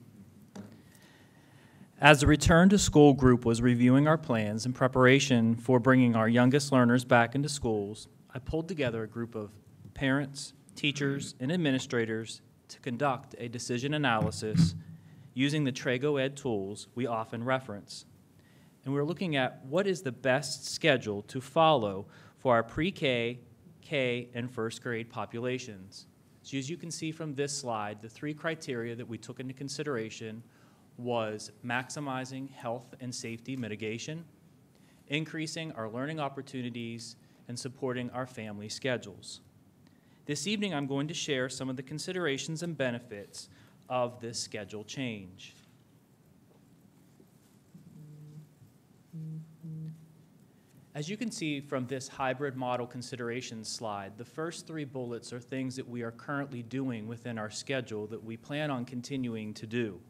As the Return to School group was reviewing our plans in preparation for bringing our youngest learners back into schools, I pulled together a group of parents, teachers, and administrators to conduct a decision analysis using the Tregoe Ed tools we often reference. And we're looking at what is the best schedule to follow for our pre-K, K, and first grade populations. So as you can see from this slide, the three criteria that we took into consideration was maximizing health and safety mitigation, increasing our learning opportunities, and supporting our family schedules. This evening, I'm going to share some of the considerations and benefits of this schedule change. As you can see from this hybrid model considerations slide, the first three bullets are things that we are currently doing within our schedule that we plan on continuing to do.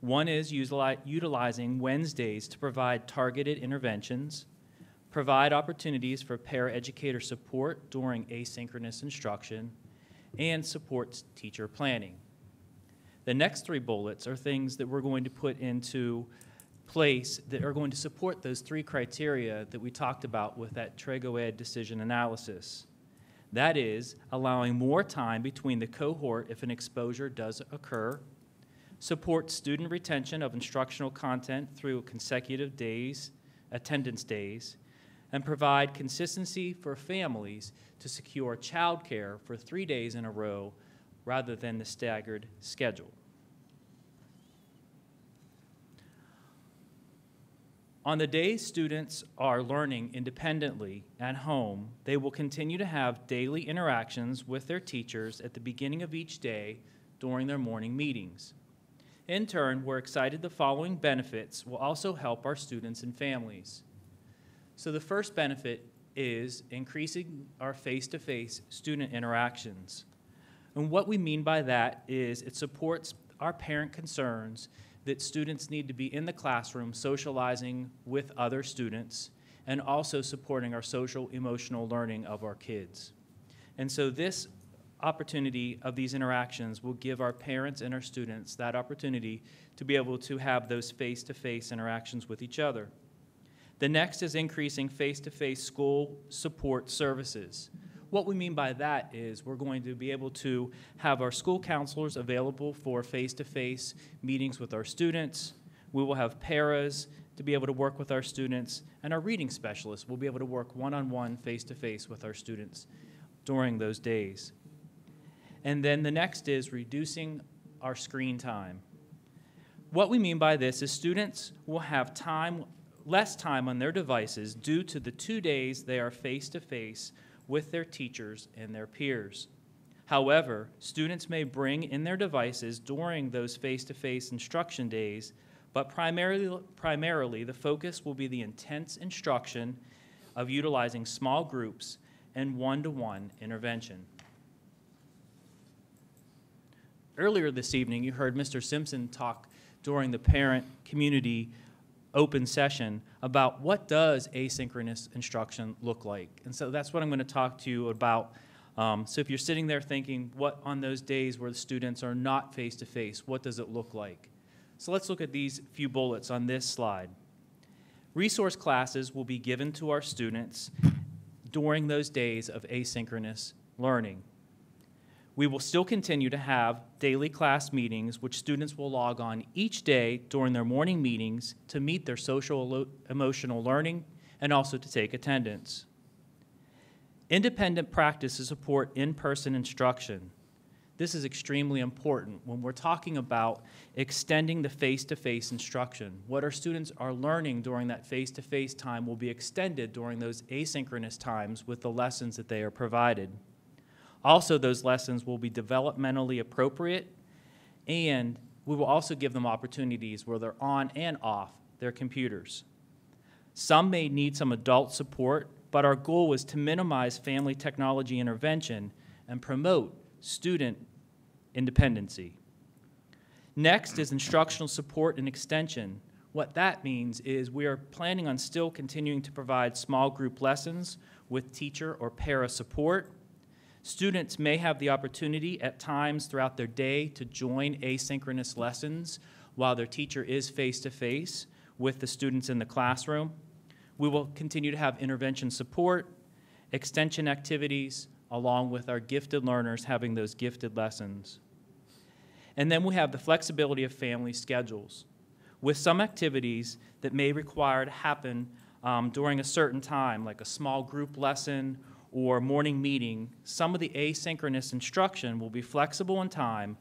One is utilizing Wednesdays to provide targeted interventions, provide opportunities for paraeducator support during asynchronous instruction, and support teacher planning. The next three bullets are things that we're going to put into place that are going to support those three criteria that we talked about with that Tregoe Ed decision analysis. That is, allowing more time between the cohort if an exposure does occur, support student retention of instructional content through consecutive days, attendance days, and provide consistency for families to secure childcare for three days in a row rather than the staggered schedule. On the days students are learning independently at home, they will continue to have daily interactions with their teachers at the beginning of each day during their morning meetings. In turn, we're excited the following benefits will also help our students and families. So the first benefit is increasing our face-to-face student interactions. And what we mean by that is it supports our parent concerns that students need to be in the classroom socializing with other students and also supporting our social emotional learning of our kids. And so this opportunity of these interactions will give our parents and our students that opportunity to be able to have those face-to-face interactions with each other. The next is increasing face-to-face school support services. What we mean by that is we're going to be able to have our school counselors available for face-to-face meetings with our students. We will have paras to be able to work with our students, and our reading specialists will be able to work one-on-one, face-to-face with our students during those days. And then the next is reducing our screen time. What we mean by this is students will have time, less time on their devices due to the two days they are face to face with their teachers and their peers. However, students may bring in their devices during those face to face instruction days, but primarily, primarily the focus will be the intense instruction of utilizing small groups and one to one intervention. Earlier this evening, you heard Mr. Simpson talk during the parent community open session about what does asynchronous instruction look like. And so that's what I'm going to talk to you about. Um, so if you're sitting there thinking, what on those days where the students are not face-to-face, what does it look like? So let's look at these few bullets on this slide. Resource classes will be given to our students during those days of asynchronous learning. We will still continue to have daily class meetings, which students will log on each day during their morning meetings to meet their social emotional learning and also to take attendance. Independent practice to support in-person instruction. This is extremely important when we're talking about extending the face-to-face instruction. What our students are learning during that face-to-face time will be extended during those asynchronous times with the lessons that they are provided. Also, those lessons will be developmentally appropriate, and we will also give them opportunities where they're on and off their computers. Some may need some adult support, but our goal was to minimize family technology intervention and promote student independency. Next is instructional support and extension. What that means is we are planning on still continuing to provide small group lessons with teacher or para support Students may have the opportunity at times throughout their day to join asynchronous lessons while their teacher is face-to-face with the students in the classroom. We will continue to have intervention support, extension activities, along with our gifted learners having those gifted lessons. And then we have the flexibility of family schedules with some activities that may require to happen um, during a certain time, like a small group lesson or morning meeting, some of the asynchronous instruction will be flexible in time,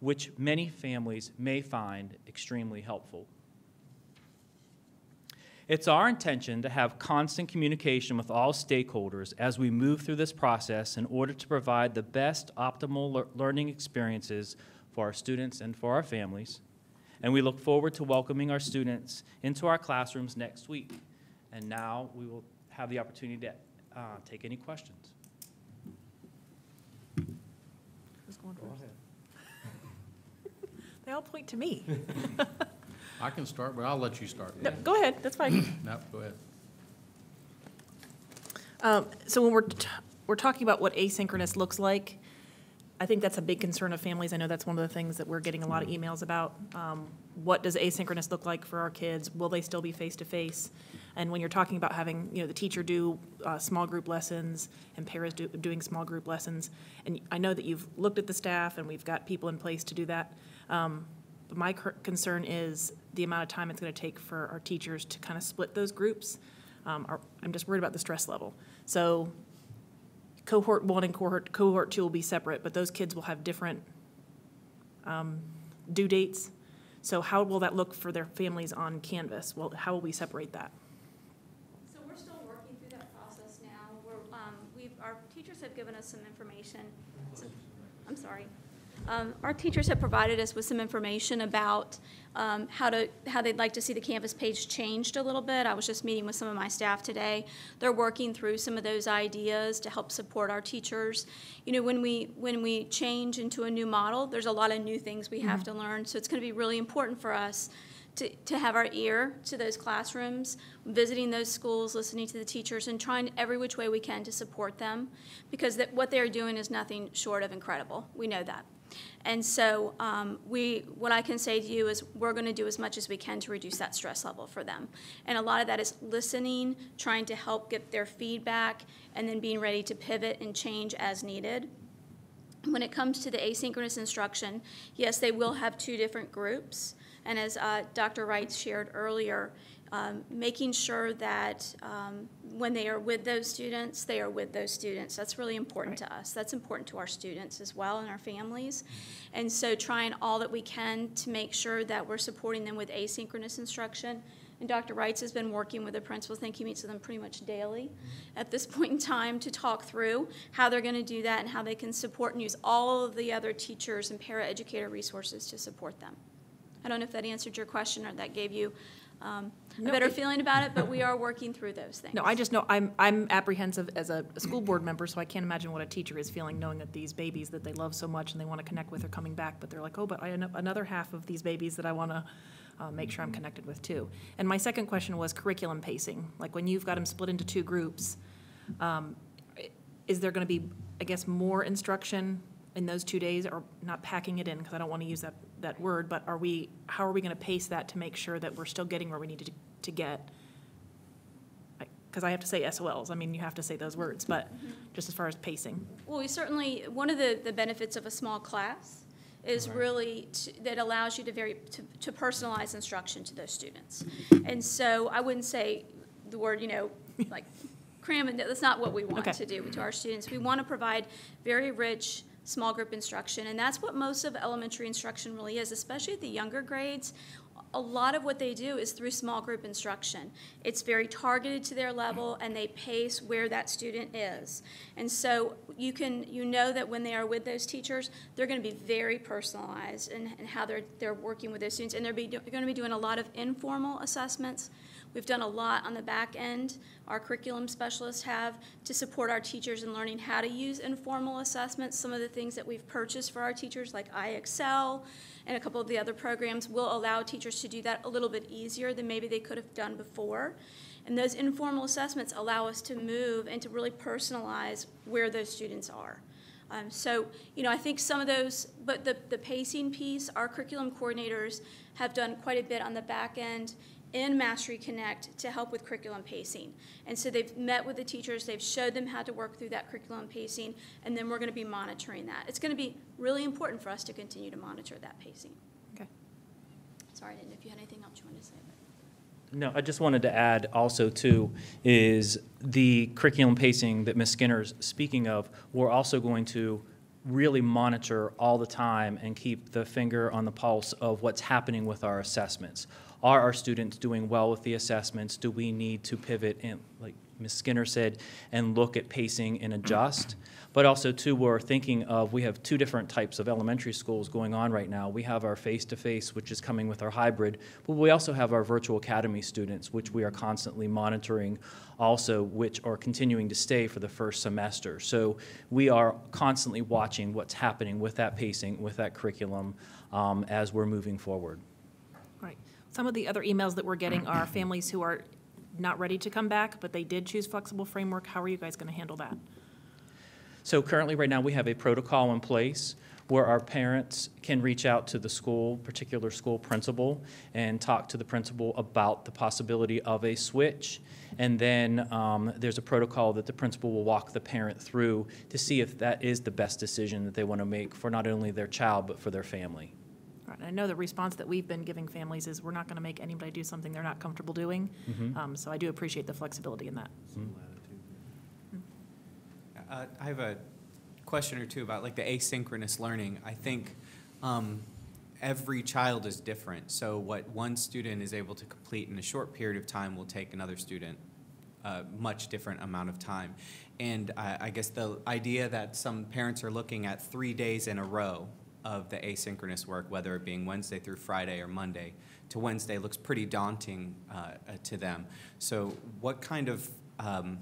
which many families may find extremely helpful. It's our intention to have constant communication with all stakeholders as we move through this process in order to provide the best optimal le learning experiences for our students and for our families. And we look forward to welcoming our students into our classrooms next week. And now we will have the opportunity to uh, take any questions. Who's going first? They all point to me. <laughs> I can start, but I'll let you start. No, go ahead, that's fine. No, go ahead. Um, So when we're, t- we're talking about what asynchronous looks like, I think that's a big concern of families. I know that's one of the things that we're getting a lot of emails about. Um, What does asynchronous look like for our kids? Will they still be face-to-face? And when you're talking about having, you know, the teacher do uh, small group lessons and paras do, doing small group lessons, and I know that you've looked at the staff and we've got people in place to do that. Um, But my concern is the amount of time it's going to take for our teachers to kind of split those groups. Um, are- I'm just worried about the stress level. So cohort one and cohort, cohort two will be separate, but those kids will have different um, due dates. So how will that look for their families on Canvas? Well, how will we separate that? So we're still working through that process now. We're, um, we've, our teachers have given us some information. I'm sorry. Um, Our teachers have provided us with some information about um, how to, how they'd like to see the Canvas page changed a little bit. I was just meeting with some of my staff today. They're working through some of those ideas to help support our teachers. You know, when we, when we change into a new model, there's a lot of new things we have to learn. So it's going to be really important for us to, to have our ear to those classrooms, visiting those schools, listening to the teachers, and trying every which way we can to support them, because that, what they're doing is nothing short of incredible. We know that. And so um, we, what I can say to you is we're going to do as much as we can to reduce that stress level for them. And a lot of that is listening, trying to help get their feedback, and then being ready to pivot and change as needed. When it comes to the asynchronous instruction, yes, they will have two different groups. And as uh, Dr. Wright shared earlier, um, making sure that um, when they are with those students, they are with those students. That's really important to us. That's important to our students as well and our families. And so trying all that we can to make sure that we're supporting them with asynchronous instruction. And Dr. Wrights has been working with the principals. I think he meets with them pretty much daily at this <laughs> point in time to talk through how they're going to do that and how they can support and use all of the other teachers and paraeducator resources to support them. I don't know if that answered your question or that gave you um, a No, better it- feeling about it, but we are working through those things. No, I just know, I'm, I'm apprehensive as a a school board member, so I can't imagine what a teacher is feeling, knowing that these babies that they love so much and they want to connect with are coming back, but they're like, oh, but I, ano- another half of these babies that I want to uh, make sure I'm connected with too. And my second question was curriculum pacing, like when you've got them split into two groups, um, is there going to be, I guess, more instruction in those two days, or not packing it in, because I don't want to use that, that word, but are we, how are we going to pace that to make sure that we're still getting where we need to, to get? Because I have to say SOLs, I mean, you have to say those words, but just as far as pacing. Well, we certainly, one of the, the benefits of a small class is really, to- that allows you to very, to to personalize instruction to those students. And so I wouldn't say the word, you know, <laughs> like cramming, that's not what we want Okay. to do to our students. We want to provide very rich, small group instruction, and that's what most of elementary instruction really is, especially at the younger grades. A lot of what they do is through small group instruction. It's very targeted to their level, and they pace where that student is. And so you can, you know that when they are with those teachers, they're going to be very personalized in, in how they're, they're working with those students, and they're, they're going to be doing a lot of informal assessments. We've done a lot on the back end, our curriculum specialists have, to support our teachers in learning how to use informal assessments. Some of the things that we've purchased for our teachers, like IXL and a couple of the other programs, will allow teachers to do that a little bit easier than maybe they could have done before. And those informal assessments allow us to move and to really personalize where those students are. Um, so, you know, I think some of those, but the, the pacing piece, our curriculum coordinators have done quite a bit on the back end in Mastery Connect to help with curriculum pacing. And so they've met with the teachers, they've showed them how to work through that curriculum pacing, and then we're going to be monitoring that. It's going to be really important for us to continue to monitor that pacing. Okay. Sorry, I didn't know if you had anything else you wanted to say. No, I just wanted to add also too, is the curriculum pacing that Ms. Skinner's speaking of, we're also going to really monitor all the time and keep the finger on the pulse of what's happening with our assessments. Are our students doing well with the assessments? Do we need to pivot and, like Ms. Skinner said, and look at pacing and adjust? But also too, we're thinking of, we have two different types of elementary schools going on right now. We have our face-to-face, which is coming with our hybrid, but we also have our virtual academy students, which we are constantly monitoring also, which are continuing to stay for the first semester. So we are constantly watching what's happening with that pacing, with that curriculum, um, as we're moving forward. Right. Some of the other emails that we're getting <clears throat> are families who are not ready to come back, but they did choose flexible framework. How are you guys going to handle that? So currently, right now, we have a protocol in place where our parents can reach out to the school, particular school principal, and talk to the principal about the possibility of a switch. And then um, there's a protocol that the principal will walk the parent through to see if that is the best decision that they want to make for not only their child, but for their family. Right, I know the response that we've been giving families is we're not going to make anybody do something they're not comfortable doing. Um, So I do appreciate the flexibility in that. Uh, I have a question or two about like the asynchronous learning. I think um, every child is different. So what one student is able to complete in a short period of time will take another student a much different amount of time. And I, I guess the idea that some parents are looking at three days in a row of the asynchronous work, whether it being Wednesday through Friday or Monday to Wednesday, looks pretty daunting uh, uh, to them. So what kind of um,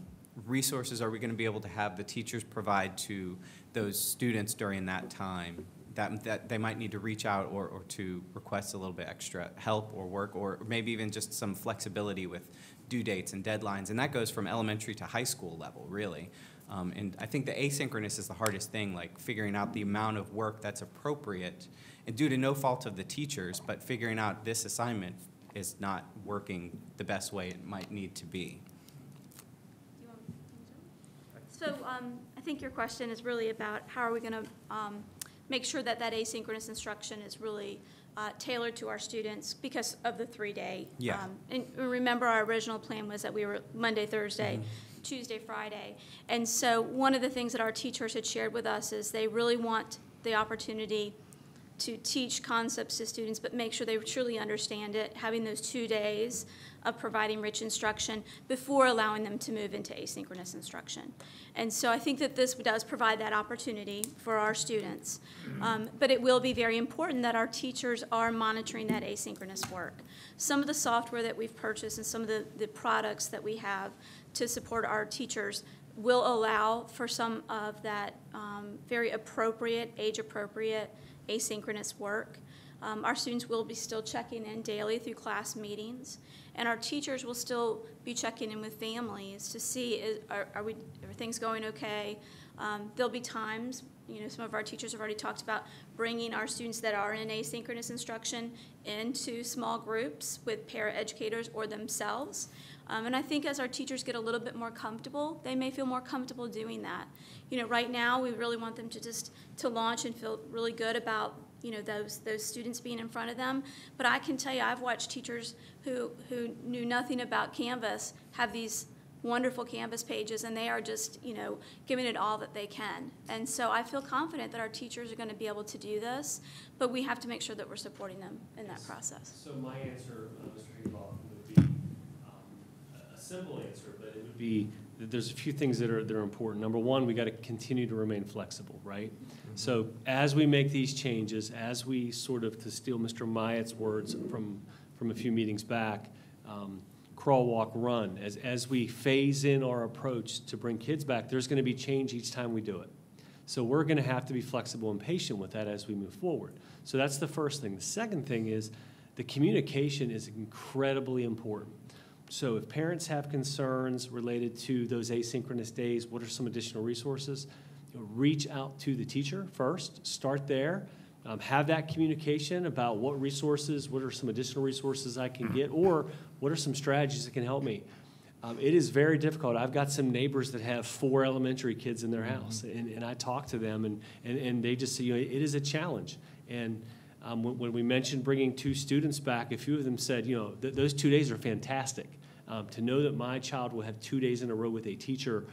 resources are we going to be able to have the teachers provide to those students during that time that, that they might need to reach out or, or to request a little bit extra help or work, or maybe even just some flexibility with due dates and deadlines. And that goes from elementary to high school level, really. Um, and I think the asynchronous is the hardest thing, like figuring out the amount of work that's appropriate, and due to no fault of the teachers, but figuring out this assignment is not working the best way it might need to be. So um, I think your question is really about how are we going to um, make sure that that asynchronous instruction is really uh, tailored to our students because of the three-day. Yeah. um, And remember, our original plan was that we were Monday, Thursday, Tuesday, Friday. And so one of the things that our teachers had shared with us is they really want the opportunity to teach concepts to students, but make sure they truly understand it, having those two days of providing rich instruction before allowing them to move into asynchronous instruction. And so I think that this does provide that opportunity for our students. Um, but it will be very important that our teachers are monitoring that asynchronous work. Some of the software that we've purchased and some of the, the products that we have to support our teachers will allow for some of that um, very appropriate, age-appropriate asynchronous work. Um, Our students will be still checking in daily through class meetings, and our teachers will still be checking in with families to see, is- are are we, are things going okay? Um, There'll be times, you know, some of our teachers have already talked about bringing our students that are in asynchronous instruction into small groups with paraeducators or themselves. Um, and I think as our teachers get a little bit more comfortable, they may feel more comfortable doing that. You know, right now, we really want them to just, to launch and feel really good about, you know, those, those students being in front of them. But I can tell you, I've watched teachers who, who knew nothing about Canvas have these wonderful Canvas pages, and they are just, you know, giving it all that they can. And so I feel confident that our teachers are going to be able to do this, but we have to make sure that we're supporting them in that process. So my answer, uh, Mr. Higginbotham, would be um, a simple answer, but it would be that there's a few things that are, that are important. Number one, we got to continue to remain flexible, right? So as we make these changes, as we sort of, to steal Mr. Myatt's words from, from a few meetings back, um, crawl, walk, run, as, as we phase in our approach to bring kids back, there's going to be change each time we do it. So we're going to have to be flexible and patient with that as we move forward. So that's the first thing. The second thing is the communication is incredibly important. So if parents have concerns related to those asynchronous days, what are some additional resources? You know, reach out to the teacher first, start there. Um, have that communication about what resources, what are some additional resources I can get, or what are some strategies that can help me. Um, it is very difficult. I've got some neighbors that have four elementary kids in their house, and, and I talk to them, and, and, and they just say, you know, it is a challenge. And um, when, when we mentioned bringing two students back, a few of them said, you know, th- those two days are fantastic. Um, to know that my child will have two days in a row with a teacher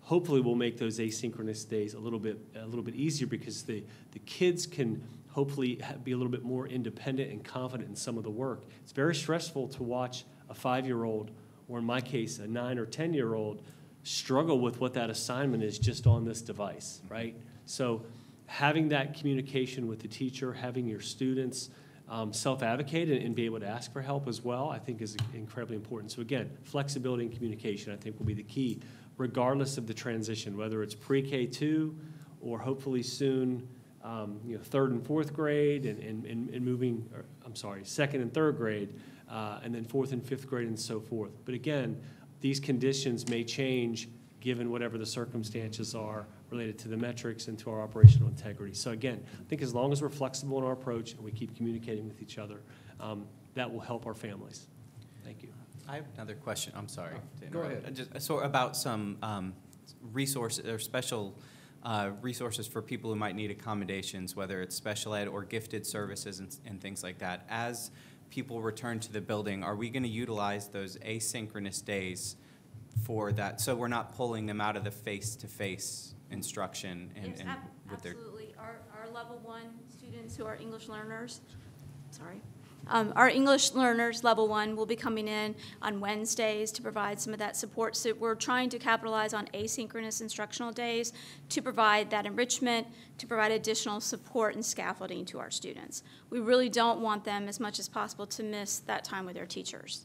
hopefully will make those asynchronous days a little bit a little bit easier because the, the kids can hopefully be a little bit more independent and confident in some of the work. It's very stressful to watch a five-year-old, or in my case, a nine or 10-year-old, struggle with what that assignment is just on this device, right? So having that communication with the teacher, having your students um, self-advocate and, and be able to ask for help as well, I think is incredibly important. So again, flexibility and communication, I think, will be the key, regardless of the transition, whether it's pre-K two or hopefully soon, um, you know, third and fourth grade and, and, and and moving, or, I'm sorry, second and third grade, uh, and then fourth and fifth grade and so forth. But again, these conditions may change given whatever the circumstances are related to the metrics and to our operational integrity. So again, I think as long as we're flexible in our approach and we keep communicating with each other, um, that will help our families. Thank you. I have another question, I'm sorry. to Go ahead. Just, so about some um, resources, or special uh, resources for people who might need accommodations, whether it's special ed or gifted services and, and things like that. As people return to the building, are we going to utilize those asynchronous days for that? So we're not pulling them out of the face-to-face instruction and, Yes, and ab- with their. absolutely. Our, our level one students who are English learners, sorry, Um, Our English learners, level one, will be coming in on Wednesdays to provide some of that support. So we're trying to capitalize on asynchronous instructional days to provide that enrichment, to provide additional support and scaffolding to our students. We really don't want them, as much as possible, to miss that time with their teachers.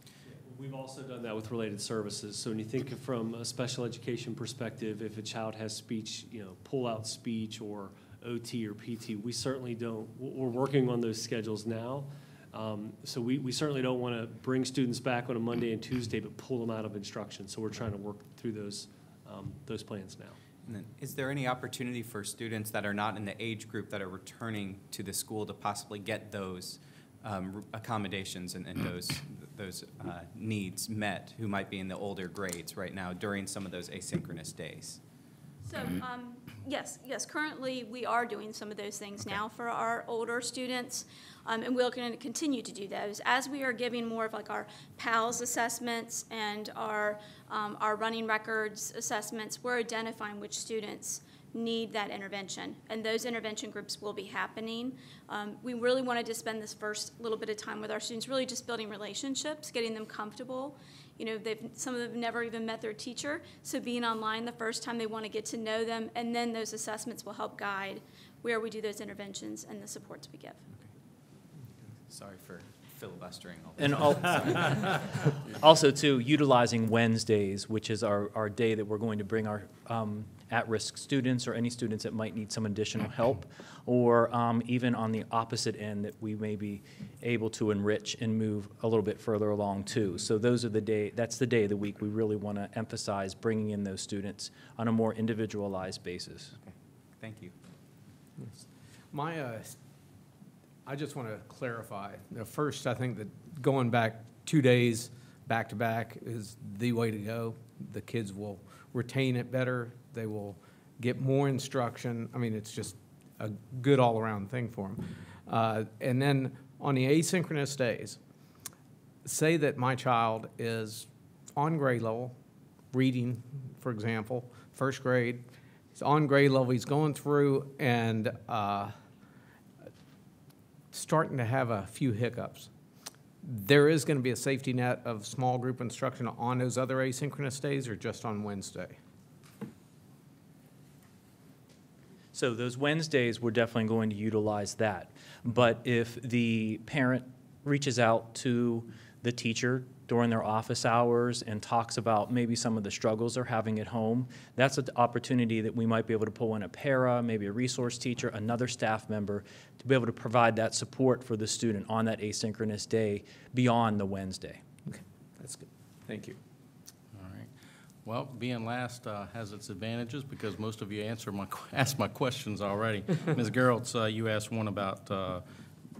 We've also done that with related services. So when you think from a special education perspective, if a child has speech, you know, pull-out speech or OT or PT, we certainly don't, we're working on those schedules now. Um, So we, we certainly don't want to bring students back on a Monday and Tuesday, but pull them out of instruction. So we're trying to work through those, um, those plans now. And then, is there any opportunity for students that are not in the age group that are returning to the school to possibly get those um, accommodations and, and those, those uh, needs met who might be in the older grades right now during some of those asynchronous days? So, um, yes, yes, currently, we are doing some of those things now for our older students, um, and we're going to continue to do those. As we are giving more of like our PALS assessments and our, um, our running records assessments, we're identifying which students need that intervention, and those intervention groups will be happening. Um, we really wanted to spend this first little bit of time with our students, really just building relationships, getting them comfortable. You know, they've, some of them have never even met their teacher, so being online the first time, they want to get to know them, and then those assessments will help guide where we do those interventions and the supports we give. Sorry for filibustering all this. And al- <laughs> also, too, utilizing Wednesdays, which is our, our day that we're going to bring our um, at-risk students or any students that might need some additional help, or um, even on the opposite end, that we may be able to enrich and move a little bit further along, too. So those are the day, that's the day of the week we really want to emphasize bringing in those students on a more individualized basis. Okay. Thank you. My, uh, I just want to clarify. First, I think that going back two days back-to-back is the way to go. The kids will retain it better. They will get more instruction. I mean, it's just a good all-around thing for them. Uh, And then on the asynchronous days, say that my child is on grade level, reading, for example, first grade, he's on grade level, he's going through and uh, starting to have a few hiccups. There is going to be a safety net of small group instruction on those other asynchronous days or just on Wednesday? So those Wednesdays, we're definitely going to utilize that. But if the parent reaches out to the teacher during their office hours and talks about maybe some of the struggles they're having at home, that's an opportunity that we might be able to pull in a para, maybe a resource teacher, another staff member, to be able to provide that support for the student on that asynchronous day beyond the Wednesday. Okay, that's good. Thank you. Well, being last uh, has its advantages because most of you answered my, <laughs> asked my questions already. <laughs> Ms. Gerolds, uh, you asked one about uh,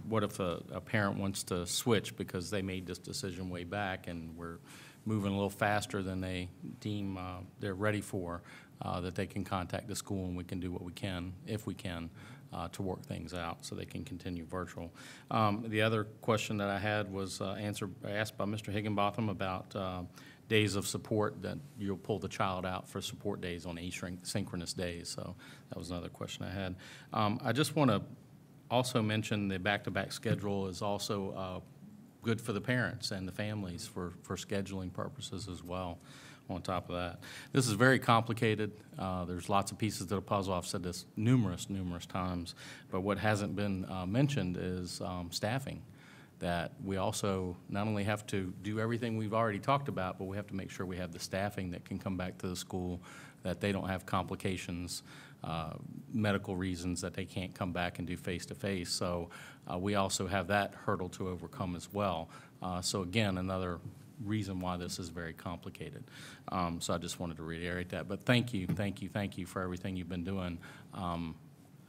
what if a, a parent wants to switch because they made this decision way back and we're moving a little faster than they deem uh, they're ready for, uh, that they can contact the school and we can do what we can, if we can, uh, to work things out so they can continue virtual. Um, The other question that I had was uh, answered, asked by Mr. Higginbotham about uh, days of support, that you'll pull the child out for support days on asynchronous days. So that was another question I had. Um, I just want to also mention the back-to-back schedule is also uh, good for the parents and the families for, for scheduling purposes as well on top of that. This is very complicated. Uh, There's lots of pieces to the puzzle. I've said this numerous, numerous times. But what hasn't been uh, mentioned is um, staffing that we also not only have to do everything we've already talked about, but we have to make sure we have the staffing that can come back to the school, that they don't have complications, uh, medical reasons that they can't come back and do face-to-face. So uh, we also have that hurdle to overcome as well. Uh, So again, another reason why this is very complicated. Um, So I just wanted to reiterate that. But thank you, thank you, thank you for everything you've been doing. Um,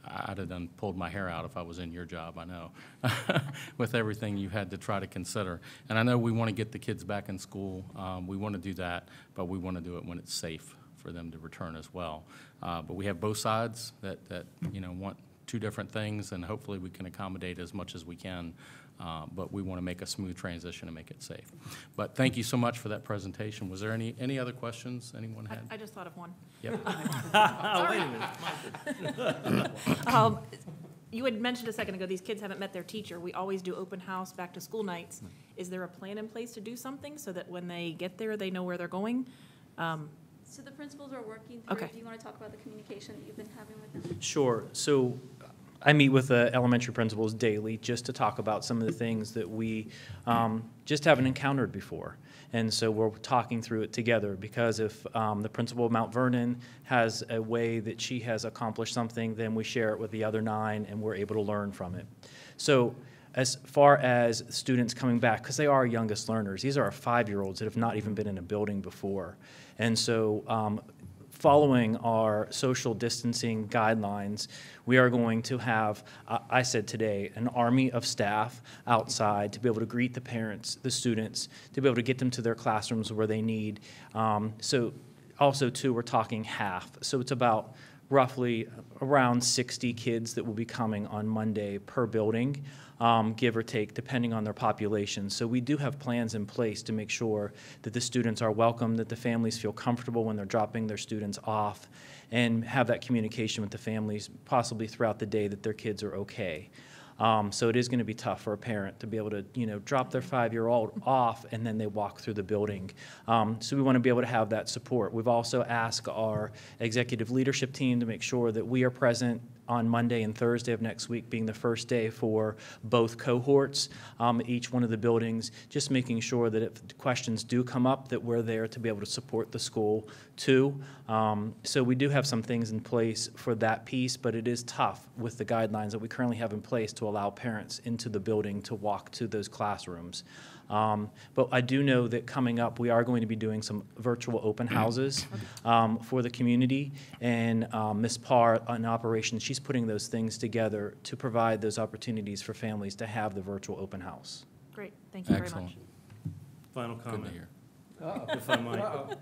I'd have done pulled my hair out if I was in your job, I know, <laughs> with everything you had to try to consider. And I know we want to get the kids back in school. Um, we want to do that, but we want to do it when it's safe for them to return as well. Uh, but we have both sides that, that you know want two different things, and hopefully we can accommodate as much as we can. Uh, but we want to make a smooth transition and make it safe. But thank you so much for that presentation. Was there any any other questions anyone I- had? I just thought of one. Yep. <laughs> Sorry. Um, you had mentioned a second ago, these kids haven't met their teacher. We always do open house, back to school nights. Is there a plan in place to do something so that when they get there, they know where they're going? Um, So the principals are working through, Okay. do you want to talk about the communication that you've been having with them? Sure. So I meet with the elementary principals daily just to talk about some of the things that we um, just haven't encountered before. And so we're talking through it together because if um, the principal of Mount Vernon has a way that she has accomplished something, then we share it with the other nine and we're able to learn from it. So as far as students coming back, because they are our youngest learners, these are our five-year-olds that have not even been in a building before. And so um, following our social distancing guidelines, we are going to have, uh, I said today, an army of staff outside to be able to greet the parents, the students, to be able to get them to their classrooms where they need. Um, So also, too, we're talking half. So it's about roughly around 60 kids that will be coming on Monday per building, um, give or take, depending on their population. So we do have plans in place to make sure that the students are welcome, that the families feel comfortable when they're dropping their students off, and have that communication with the families possibly throughout the day that their kids are okay. Um, so it is going to be tough for a parent to be able to, you know, drop their five-year-old off and then they walk through the building. Um, so we want to be able to have that support. We've also asked our executive leadership team to make sure that we are present on Monday and Thursday of next week being the first day for both cohorts, um, each one of the buildings, just making sure that if questions do come up, that we're there to be able to support the school too. Um, so we do have some things in place for that piece, but it is tough with the guidelines that we currently have in place to allow parents into the building to walk to those classrooms. Um, But I do know that coming up, we are going to be doing some virtual open houses um, for the community. And um, Ms. Parr, in operations, she's putting those things together to provide those opportunities for families to have the virtual open house. Great, thank you very Excellent. much. Final Good to comment. hear. if I might.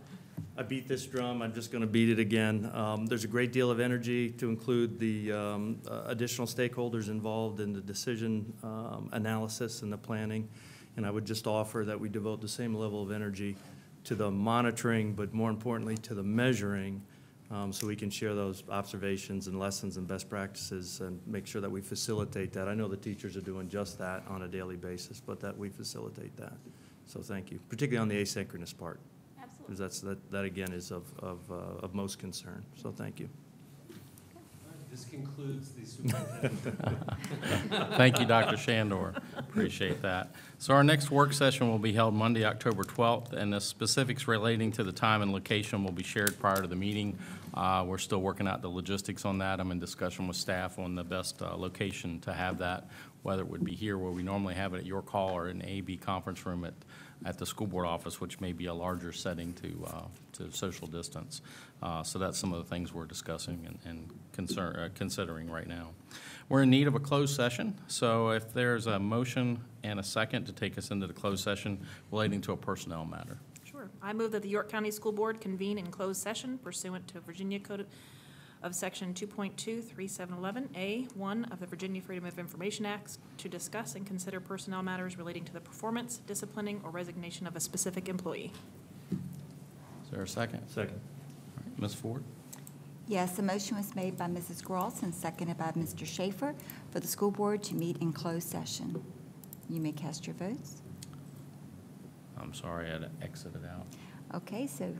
I beat this drum, I'm just going to beat it again. Um, There's a great deal of energy to include the um, uh, additional stakeholders involved in the decision um, analysis and the planning. And I would just offer that we devote the same level of energy to the monitoring, but more importantly, to the measuring, um, so we can share those observations and lessons and best practices and make sure that we facilitate that. I know the teachers are doing just that on a daily basis, but that we facilitate that. So thank you, particularly on the asynchronous part. Absolutely. Because that's, that, that again is of, of, uh, of most concern, so thank you. This concludes the superintendent. <laughs> Thank you, Dr. Shandor. Appreciate that. So our next work session will be held Monday, October 12th, and the specifics relating to the time and location will be shared prior to the meeting. Uh, We're still working out the logistics on that. I'm in discussion with staff on the best uh, location to have that, whether it would be here where we normally have it at York Hall or an AB conference room at, at the school board office, which may be a larger setting to, uh, to social distance. Uh, So that's some of the things we're discussing and- and concern, uh, considering right now. We're in need of a closed session, so if there's a motion and a second to take us into the closed session relating to a personnel matter. Sure. I move that the York County School Board convene in closed session pursuant to Virginia Code of Section 2.23711A1 of the Virginia Freedom of Information Act to discuss and consider personnel matters relating to the performance, disciplining, or resignation of a specific employee. Is there a second? Second. All right, Ms. Ford? Yes, the motion was made by Mrs. Gross and seconded by Mr. Schaefer for the school board to meet in closed session. You may cast your votes. I'm sorry, I had to exit it out. Okay, so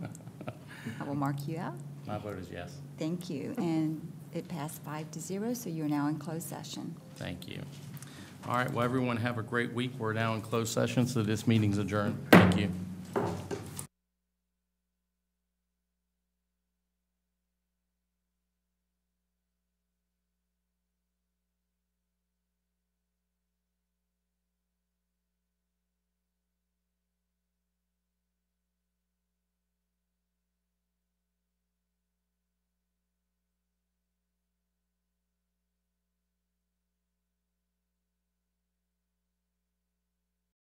<laughs> I will mark you out. My vote is yes. Thank you. And it passed five to zero, so you're now in closed session. Thank you. All right, well, everyone have a great week. We're now in closed session, so this meeting's adjourned. Thank you.